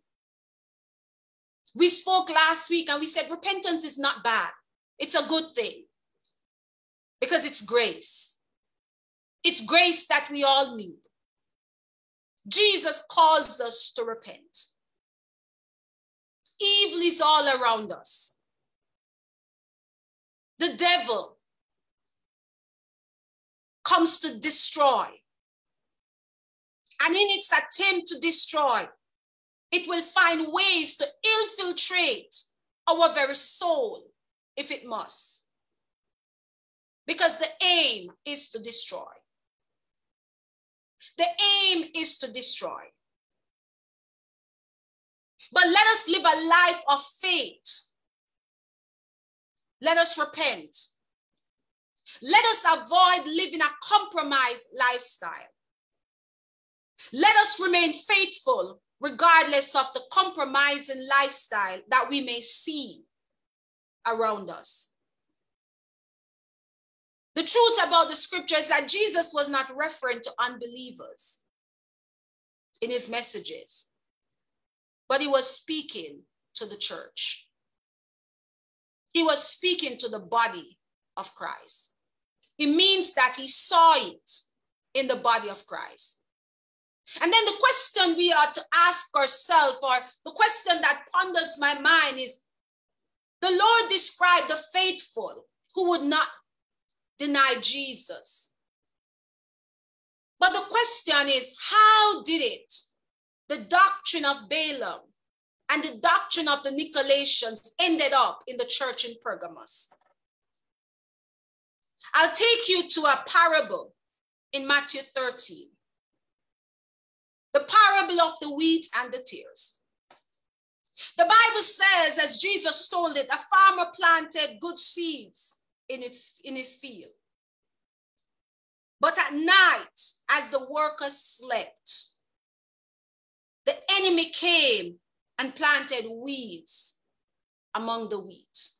We spoke last week and we said repentance is not bad, it's a good thing because it's grace. It's grace that we all need. Jesus calls us to repent. Evil is all around us. The devil comes to destroy. And in its attempt to destroy, it will find ways to infiltrate our very soul if it must. Because the aim is to destroy. The aim is to destroy. But let us live a life of faith. Let us repent. Let us avoid living a compromised lifestyle. Let us remain faithful regardless of the compromising lifestyle that we may see around us. The truth about the scripture is that Jesus was not referring to unbelievers in his messages, but he was speaking to the church. He was speaking to the body of Christ. It means that he saw it in the body of Christ. And then the question we are to ask ourselves, or the question that ponders my mind is the Lord described the faithful who would not deny Jesus. But the question is how did it, the doctrine of Balaam and the doctrine of the Nicolaitans, ended up in the church in Pergamos? I'll take you to a parable in Matthew 13 the parable of the wheat and the tares. The Bible says, as Jesus told it, a farmer planted good seeds in, its, in his field. But at night, as the workers slept, the enemy came and planted weeds among the wheat.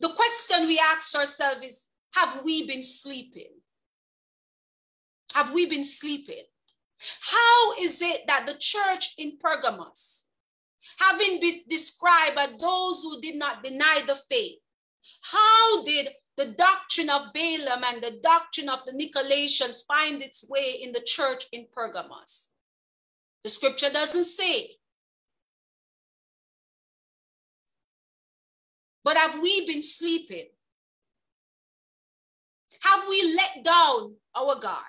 The question we ask ourselves is Have we been sleeping? Have we been sleeping? How is it that the church in Pergamos, having been described as those who did not deny the faith, how did the doctrine of Balaam and the doctrine of the Nicolaitans find its way in the church in Pergamos? The scripture doesn't say. But have we been sleeping? Have we let down our guard?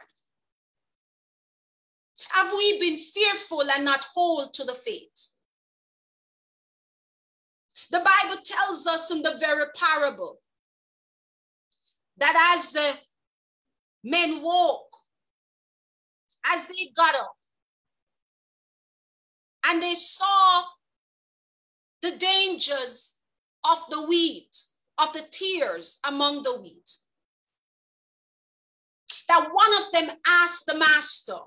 Have we been fearful and not hold to the faith? The Bible tells us in the very parable that as the men woke, as they got up, and they saw the dangers of the wheat, of the tares among the wheat, that one of them asked the master,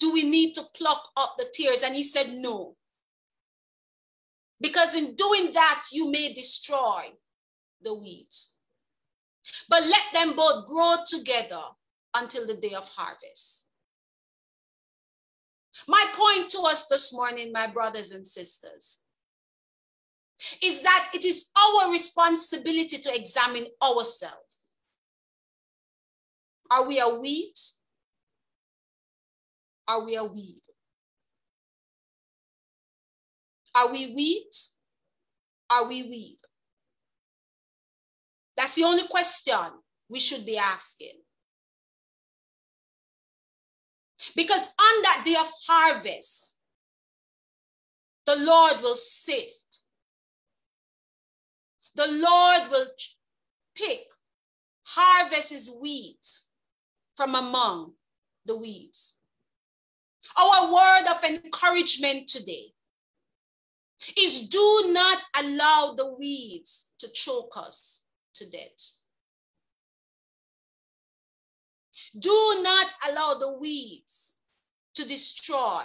Do we need to pluck up the tares? And he said, No. Because in doing that, you may destroy the wheat. But let them both grow together until the day of harvest. My point to us this morning, my brothers and sisters, is that it is our responsibility to examine ourselves. Are we a wheat? Are we a weed? Are we wheat? Are we weed? That's the only question we should be asking. Because on that day of harvest, the Lord will sift. The Lord will pick, harvest his wheat from among the weeds. Our word of encouragement today is do not allow the weeds to choke us to death. Do not allow the weeds to destroy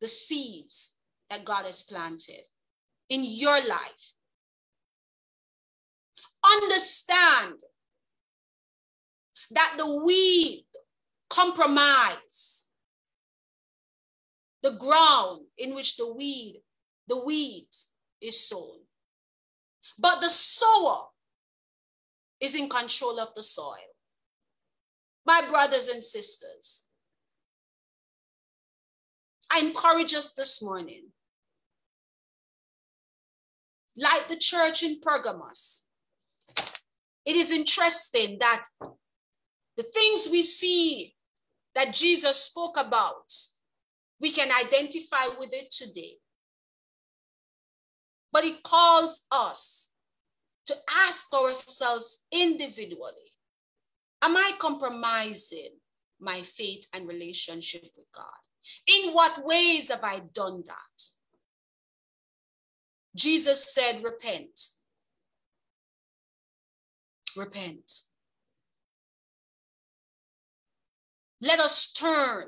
the seeds that God has planted in your life. Understand that the weed compromise the ground in which the weed, the weed is sown. But the sower is in control of the soil. My brothers and sisters, I encourage us this morning, like the church in Pergamos, it is interesting that the things we see that Jesus spoke about we can identify with it today. But it calls us to ask ourselves individually Am I compromising my faith and relationship with God? In what ways have I done that? Jesus said, Repent. Repent. Let us turn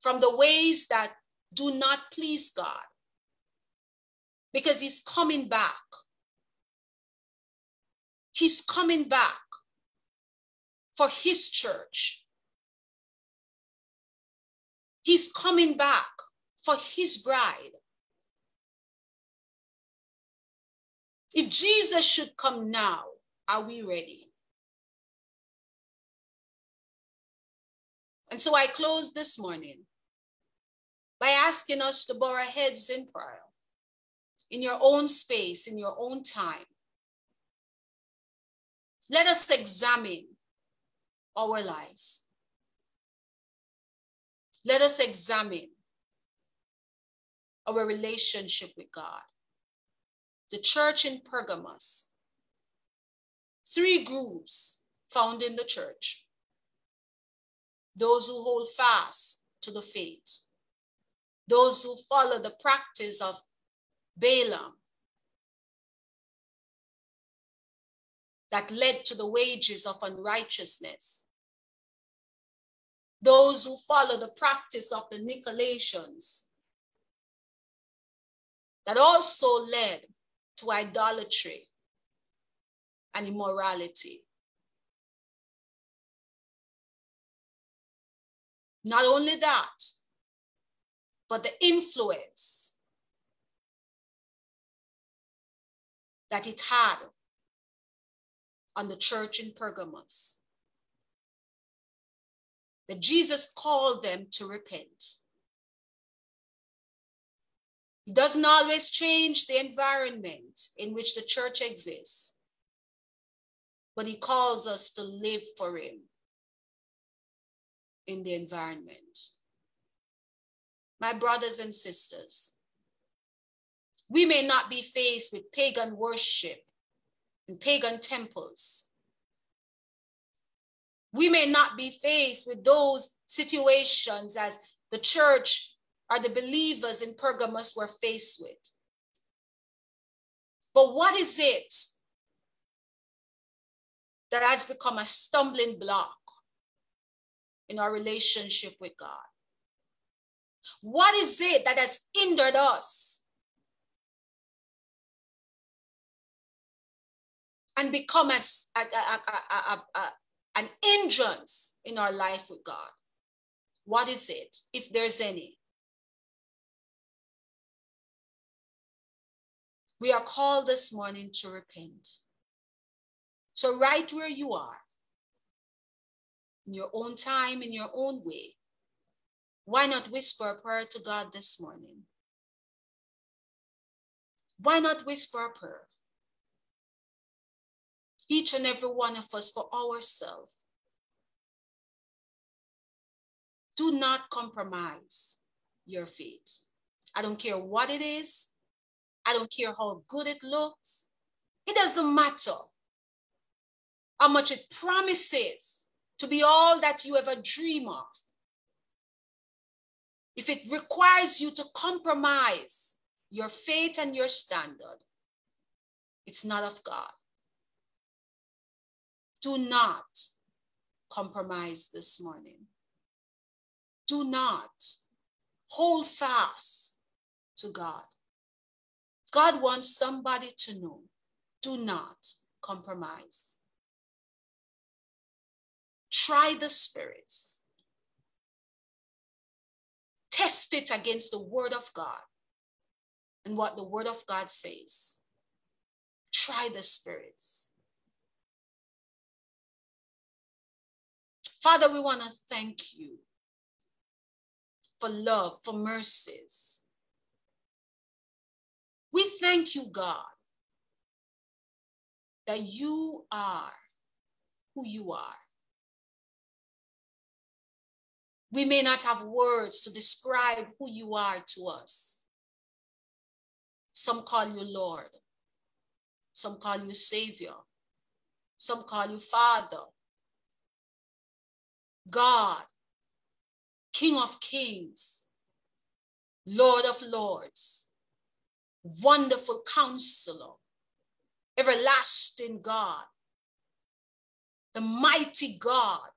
from the ways that do not please God because he's coming back. He's coming back for his church. He's coming back for his bride. If Jesus should come now, are we ready? And so I close this morning by asking us to bow our heads in prayer in your own space, in your own time. Let us examine our lives. Let us examine our relationship with God. The church in Pergamos, three groups found in the church those who hold fast to the faith, those who follow the practice of Balaam that led to the wages of unrighteousness. Those who follow the practice of the Nicolaitans that also led to idolatry and immorality. Not only that, but the influence that it had on the church in Pergamos. that Jesus called them to repent. He doesn't always change the environment in which the church exists, but he calls us to live for him in the environment. My brothers and sisters, we may not be faced with pagan worship and pagan temples. We may not be faced with those situations as the church or the believers in Pergamos were faced with. But what is it that has become a stumbling block in our relationship with God? What is it that has hindered us and become a, a, a, an hindrance in our life with God? What is it, if there's any? We are called this morning to repent. So, right where you are, in your own time, in your own way, why not whisper a prayer to God this morning? Why not whisper a prayer? Each and every one of us for ourselves. Do not compromise your faith. I don't care what it is. I don't care how good it looks. It doesn't matter how much it promises to be all that you ever dream of. If it requires you to compromise your faith and your standard, it's not of God. Do not compromise this morning. Do not hold fast to God. God wants somebody to know do not compromise. Try the spirits. Test it against the word of God and what the word of God says. Try the spirits. Father, we want to thank you for love, for mercies. We thank you, God, that you are who you are. We may not have words to describe who you are to us. Some call you Lord. Some call you Savior. Some call you Father. God, King of Kings, Lord of Lords, wonderful counselor, everlasting God, the mighty God,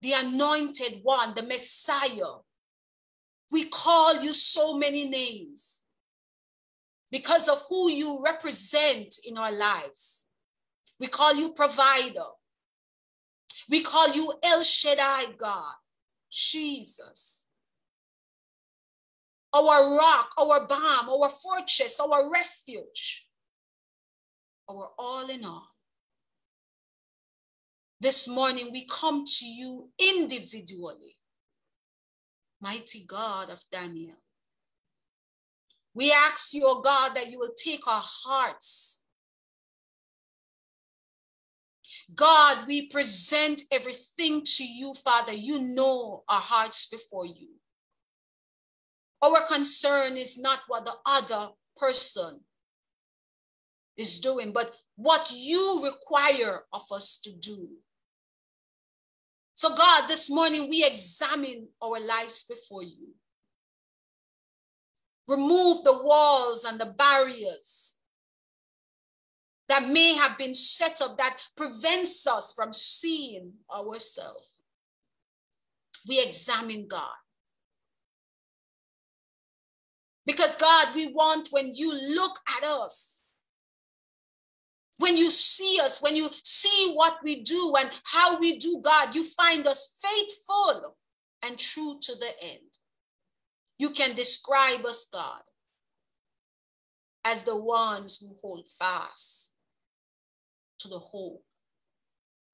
the anointed one, the Messiah. We call you so many names because of who you represent in our lives. We call you provider. We call you El Shaddai God, Jesus our rock, our balm, our fortress, our refuge, our all in all. This morning we come to you individually, mighty God of Daniel. We ask you, oh God, that you will take our hearts. God, we present everything to you, Father. You know our hearts before you. Our concern is not what the other person is doing, but what you require of us to do. So, God, this morning we examine our lives before you. Remove the walls and the barriers that may have been set up that prevents us from seeing ourselves. We examine God. Because God, we want when you look at us, when you see us, when you see what we do and how we do, God, you find us faithful and true to the end. You can describe us, God, as the ones who hold fast to the hope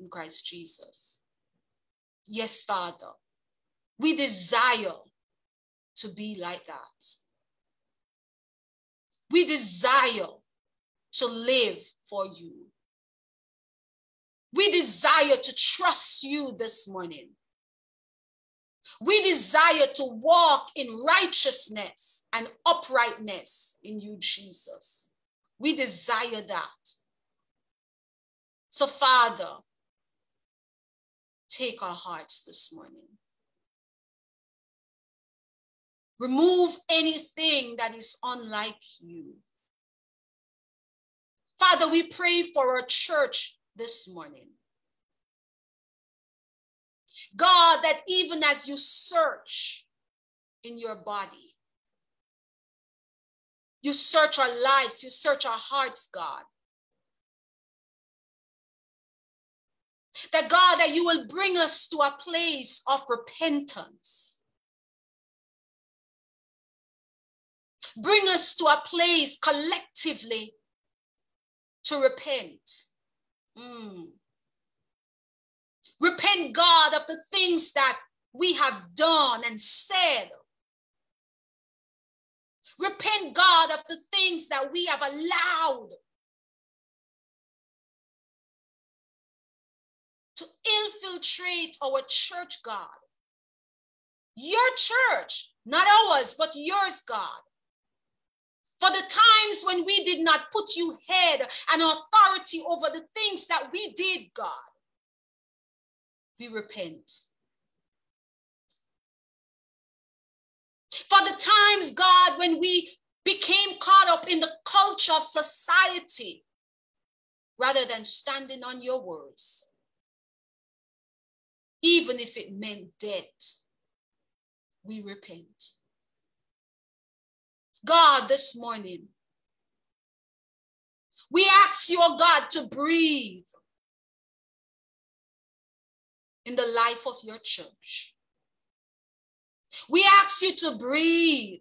in Christ Jesus. Yes, Father. We desire to be like that. We desire to live for you. We desire to trust you this morning. We desire to walk in righteousness and uprightness in you, Jesus. We desire that. So, Father, take our hearts this morning. Remove anything that is unlike you. Father, we pray for our church this morning. God, that even as you search in your body, you search our lives, you search our hearts, God. That God, that you will bring us to a place of repentance. Bring us to a place collectively to repent. Mm. Repent, God, of the things that we have done and said. Repent, God, of the things that we have allowed to infiltrate our church, God. Your church, not ours, but yours, God. For the times when we did not put you head and authority over the things that we did, God we repent. For the times, God, when we became caught up in the culture of society rather than standing on your words, even if it meant death, we repent. God, this morning, we ask your God to breathe in the life of your church. We ask you to breathe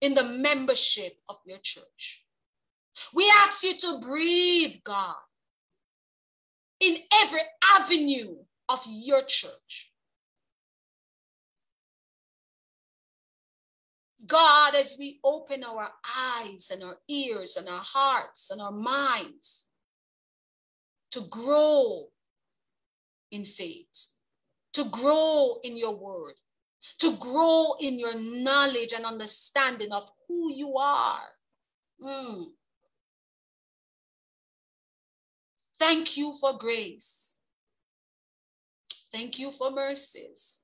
in the membership of your church. We ask you to breathe, God, in every avenue of your church. God, as we open our eyes and our ears and our hearts and our minds to grow in faith, to grow in your word, to grow in your knowledge and understanding of who you are. Mm. Thank you for grace. Thank you for mercies.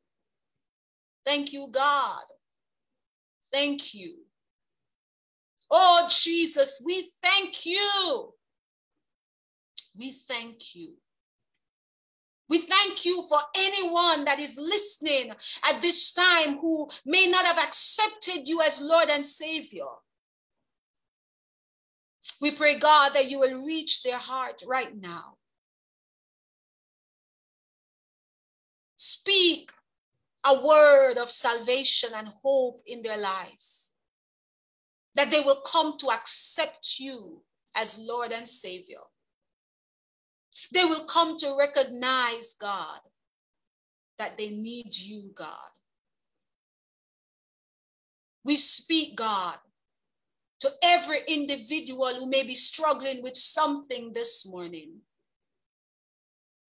Thank you, God. Thank you. Oh, Jesus, we thank you. We thank you. We thank you for anyone that is listening at this time who may not have accepted you as Lord and Savior. We pray, God, that you will reach their heart right now. Speak a word of salvation and hope in their lives, that they will come to accept you as Lord and Savior. They will come to recognize, God, that they need you, God. We speak, God, to every individual who may be struggling with something this morning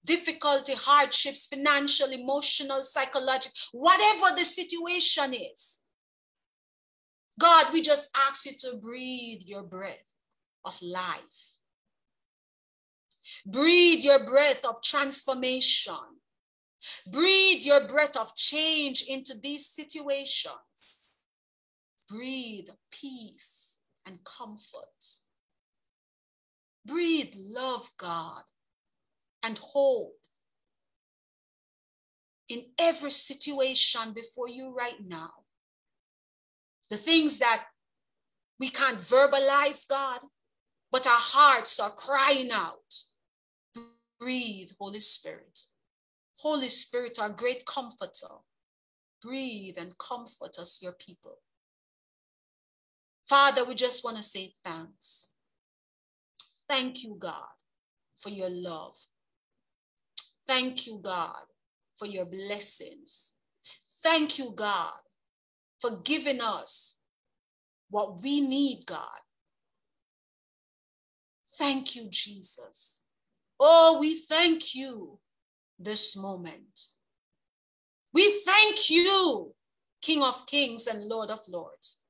difficulty, hardships, financial, emotional, psychological, whatever the situation is. God, we just ask you to breathe your breath of life Breathe your breath of transformation. Breathe your breath of change into these situations. Breathe peace and comfort. Breathe love, God, and hope in every situation before you right now. The things that we can't verbalize, God, but our hearts are crying out. Breathe, Holy Spirit. Holy Spirit, our great comforter. Breathe and comfort us, your people. Father, we just want to say thanks. Thank you, God, for your love. Thank you, God, for your blessings. Thank you, God, for giving us what we need, God. Thank you, Jesus. Oh, we thank you this moment. We thank you, King of Kings and Lord of Lords,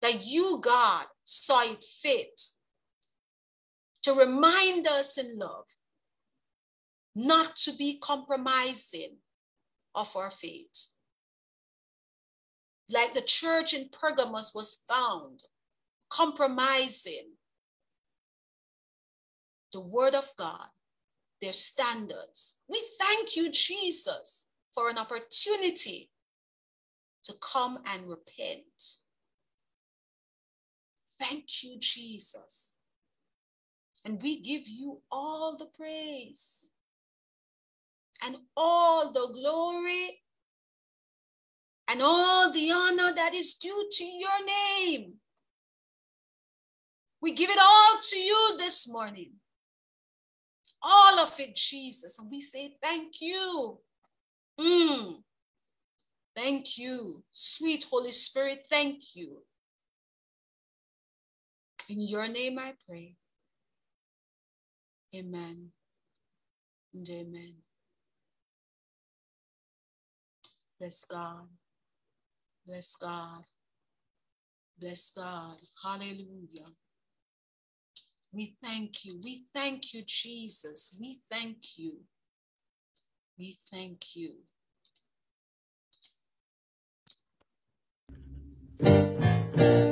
that you, God, saw it fit to remind us in love not to be compromising of our faith. Like the church in Pergamos was found compromising the word of God, their standards. We thank you, Jesus, for an opportunity to come and repent. Thank you, Jesus. And we give you all the praise and all the glory and all the honor that is due to your name. We give it all to you this morning. All of it, Jesus. And we say, Thank you. Mm. Thank you. Sweet Holy Spirit, thank you. In your name I pray. Amen and amen. Bless God. Bless God. Bless God. Hallelujah. We thank you. We thank you, Jesus. We thank you. We thank you. Victory is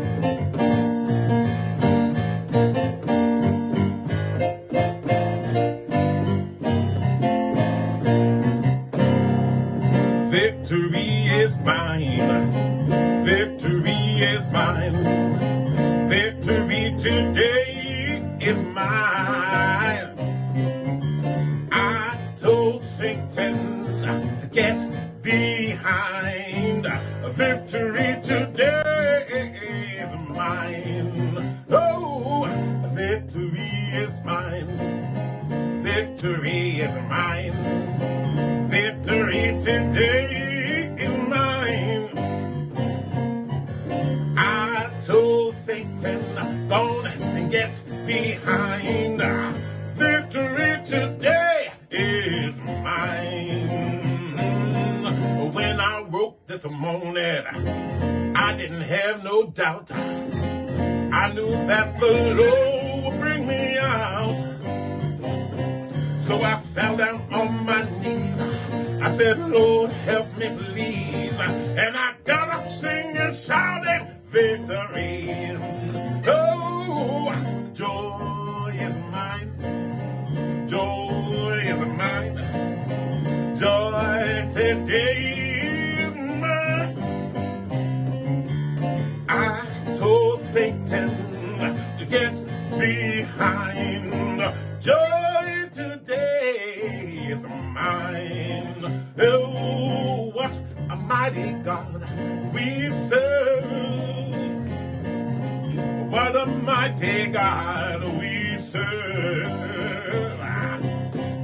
mine. Victory is mine. Victory today is mine. I told Satan to get behind. Victory today is mine. I didn't have no doubt. I knew that the Lord would bring me out. So I fell down on my knees. I said, Lord, help me, please. And I got up singing, shouting, victory. Oh, joy is mine. Joy is mine. Joy today Satan to get behind. Joy today is mine. Oh, what a mighty God we serve. What a mighty God we serve.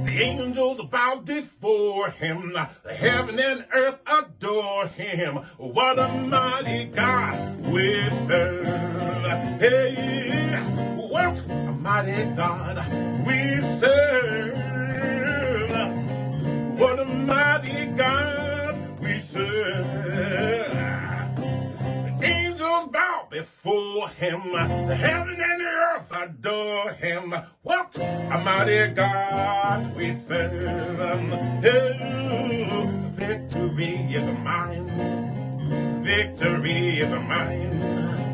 The angels bow before him. Heaven and earth adore him. What a mighty God we serve. Hey, what a mighty God we serve. What a mighty God we serve. The angels bow before him. The heaven and the earth adore him. What a mighty God we serve. Oh, victory is mine. Victory is mine.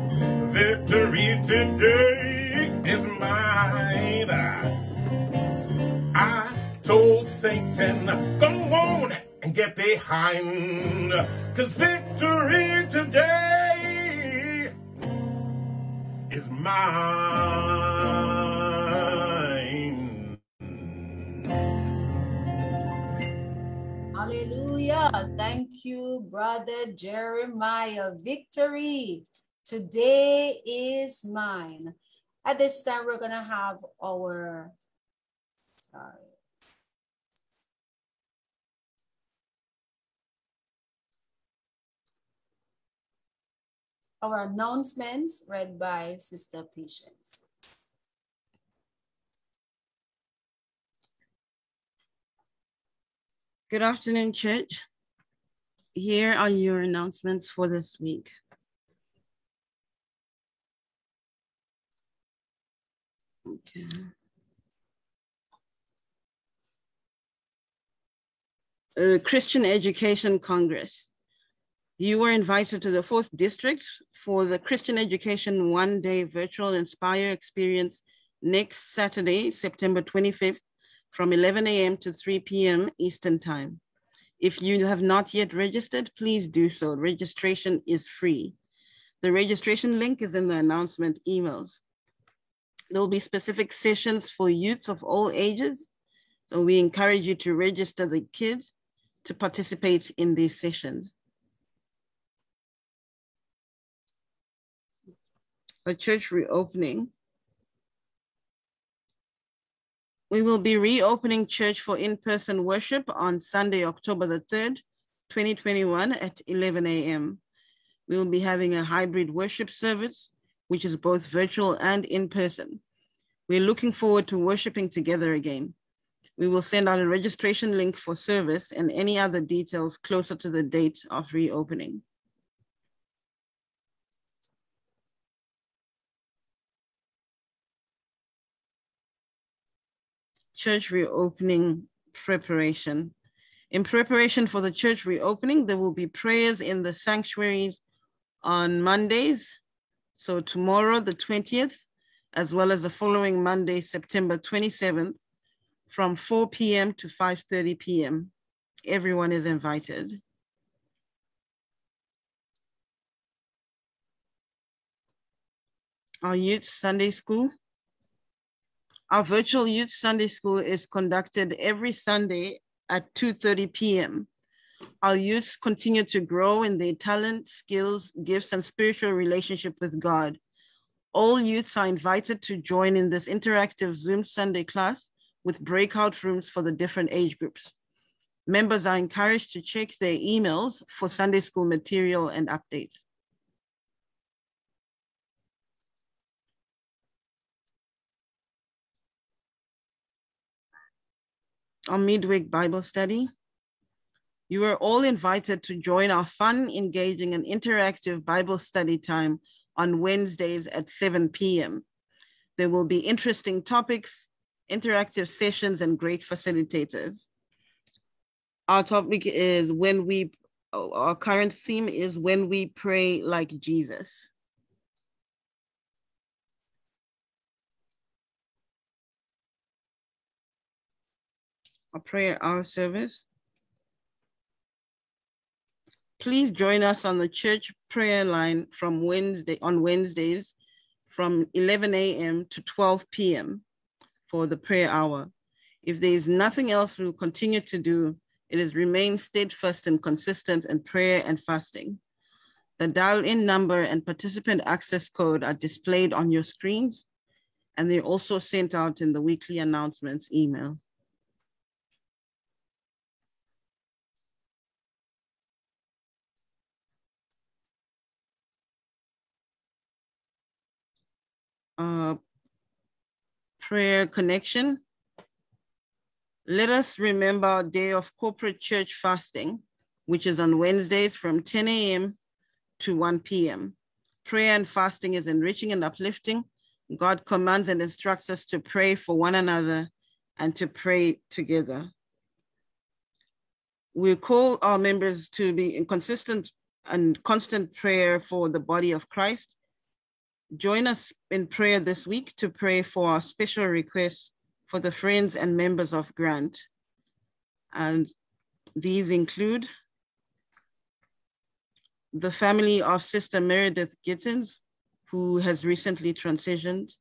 Victory today is mine. I told Satan, go on and get behind. Cause victory today is mine. Hallelujah. Thank you, Brother Jeremiah. Victory Today is mine. At this time, we're gonna have our, sorry. Our announcements read by Sister Patience. Good afternoon, church. Here are your announcements for this week. Okay. Uh, Christian Education Congress. You were invited to the fourth district for the Christian Education One Day Virtual Inspire Experience next Saturday, September 25th from 11 a.m. to 3 p.m. Eastern Time. If you have not yet registered, please do so. Registration is free. The registration link is in the announcement emails. There will be specific sessions for youths of all ages. So we encourage you to register the kids to participate in these sessions. A church reopening. We will be reopening church for in-person worship on Sunday, October the 3rd, 2021 at 11 a.m. We will be having a hybrid worship service, which is both virtual and in-person. We're looking forward to worshiping together again. We will send out a registration link for service and any other details closer to the date of reopening. Church reopening preparation. In preparation for the church reopening, there will be prayers in the sanctuaries on Mondays. So tomorrow, the 20th, as well as the following Monday, September 27th, from 4 p.m. to 5.30 p.m. Everyone is invited. Our youth Sunday school. Our virtual youth Sunday school is conducted every Sunday at 2.30 p.m. Our youth continue to grow in their talent, skills, gifts, and spiritual relationship with God. All youths are invited to join in this interactive Zoom Sunday class with breakout rooms for the different age groups. Members are encouraged to check their emails for Sunday school material and updates. Our midweek Bible study. You are all invited to join our fun, engaging, and interactive Bible study time on Wednesdays at 7 p.m. There will be interesting topics, interactive sessions, and great facilitators. Our topic is when we, our current theme is when we pray like Jesus. Our prayer hour service. Please join us on the church prayer line from Wednesday on Wednesdays from 11 a.m. to 12 p.m. for the prayer hour. If there is nothing else we will continue to do, it is remain steadfast and consistent in prayer and fasting. The dial-in number and participant access code are displayed on your screens, and they're also sent out in the weekly announcements email. Uh, prayer connection. Let us remember our day of corporate church fasting, which is on Wednesdays from 10 a.m. to 1 p.m. Prayer and fasting is enriching and uplifting. God commands and instructs us to pray for one another and to pray together. We call our members to be in consistent and constant prayer for the body of Christ Join us in prayer this week to pray for our special requests for the friends and members of Grant. And these include the family of Sister Meredith Gittins, who has recently transitioned,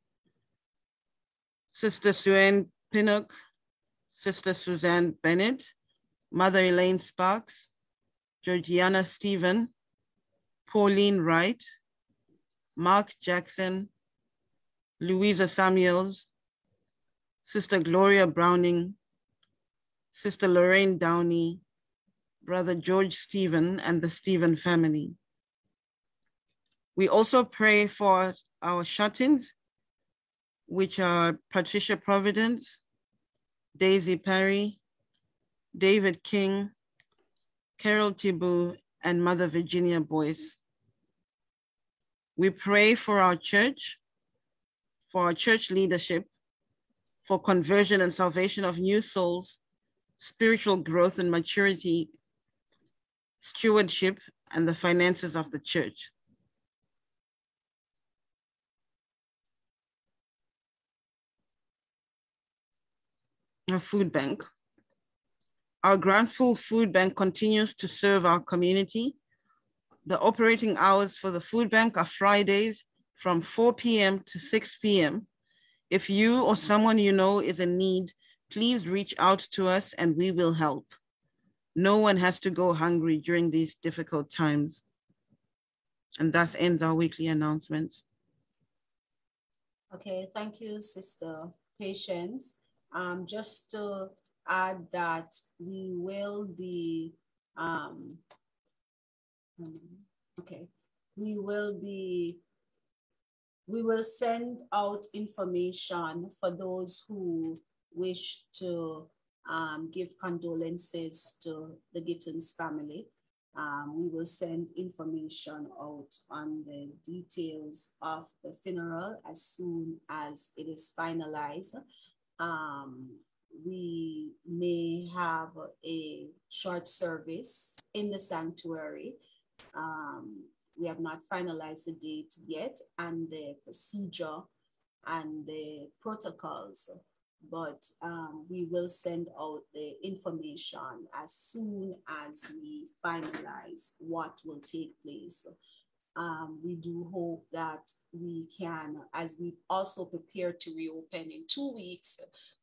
Sister Suen Pinnock, Sister Suzanne Bennett, Mother Elaine Sparks, Georgiana Stephen, Pauline Wright, Mark Jackson, Louisa Samuels, Sister Gloria Browning, Sister Lorraine Downey, Brother George Stephen, and the Stephen family. We also pray for our shut-ins, which are Patricia Providence, Daisy Perry, David King, Carol Thibault, and Mother Virginia Boyce. We pray for our church, for our church leadership, for conversion and salvation of new souls, spiritual growth and maturity, stewardship, and the finances of the church. A food bank. Our Grantville Food Bank continues to serve our community. The operating hours for the food bank are Fridays from 4 p.m. to 6 p.m. If you or someone you know is in need, please reach out to us and we will help. No one has to go hungry during these difficult times. And thus ends our weekly announcements. Okay, thank you, Sister Patience. Um, just to add that we will be, um, um, okay, we will be, we will send out information for those who wish to um, give condolences to the Gittins family. Um, we will send information out on the details of the funeral as soon as it is finalized. Um, we may have a short service in the sanctuary. Um, we have not finalized the date yet and the procedure and the protocols but um, we will send out the information as soon as we finalize what will take place. Um, we do hope that we can, as we also prepare to reopen in two weeks,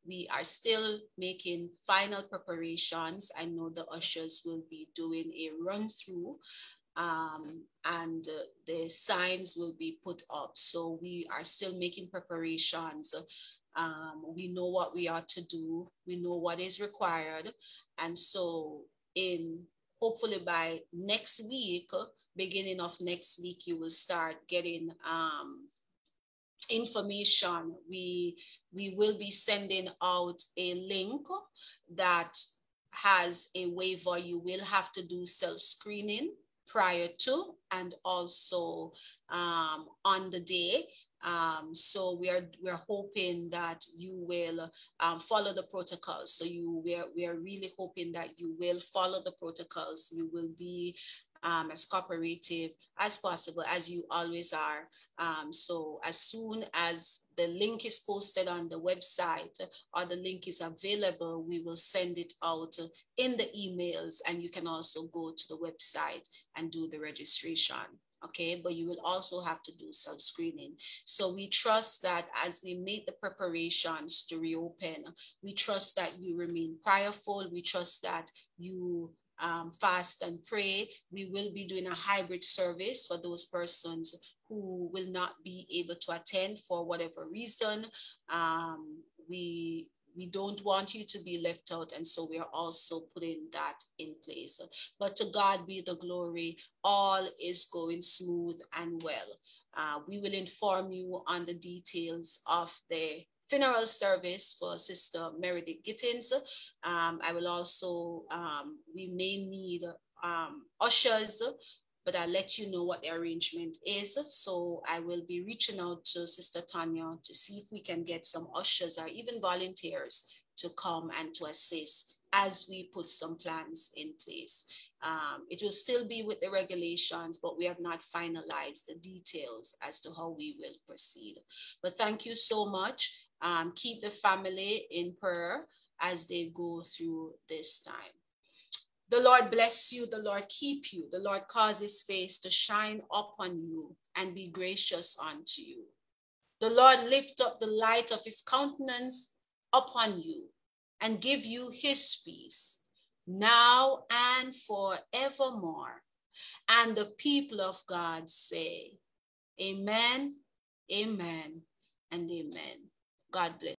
we are still making final preparations. I know the ushers will be doing a run through um, and uh, the signs will be put up. So we are still making preparations um, we know what we are to do. We know what is required. And so in hopefully by next week, beginning of next week, you will start getting um, information. We, we will be sending out a link that has a waiver. You will have to do self-screening prior to and also um, on the day um, so we are we're hoping that you will um, follow the protocols. So you we're we are really hoping that you will follow the protocols. You will be um, as cooperative as possible, as you always are. Um, so as soon as the link is posted on the website or the link is available, we will send it out in the emails and you can also go to the website and do the registration okay? But you will also have to do self-screening so we trust that as we make the preparations to reopen we trust that you remain prayerful we trust that you um, fast and pray we will be doing a hybrid service for those persons who will not be able to attend for whatever reason um, we we don't want you to be left out. And so we are also putting that in place. But to God be the glory. All is going smooth and well. Uh, we will inform you on the details of the funeral service for Sister Meredith Gittins. Um, I will also, um, we may need um, ushers but I'll let you know what the arrangement is. So I will be reaching out to Sister Tanya to see if we can get some ushers or even volunteers to come and to assist as we put some plans in place. Um, it will still be with the regulations, but we have not finalized the details as to how we will proceed. But thank you so much. Um, keep the family in prayer as they go through this time. The Lord bless you, the Lord keep you, the Lord cause his face to shine upon you and be gracious unto you. The Lord lift up the light of his countenance upon you and give you his peace now and forevermore. And the people of God say, Amen, Amen, and Amen. God bless.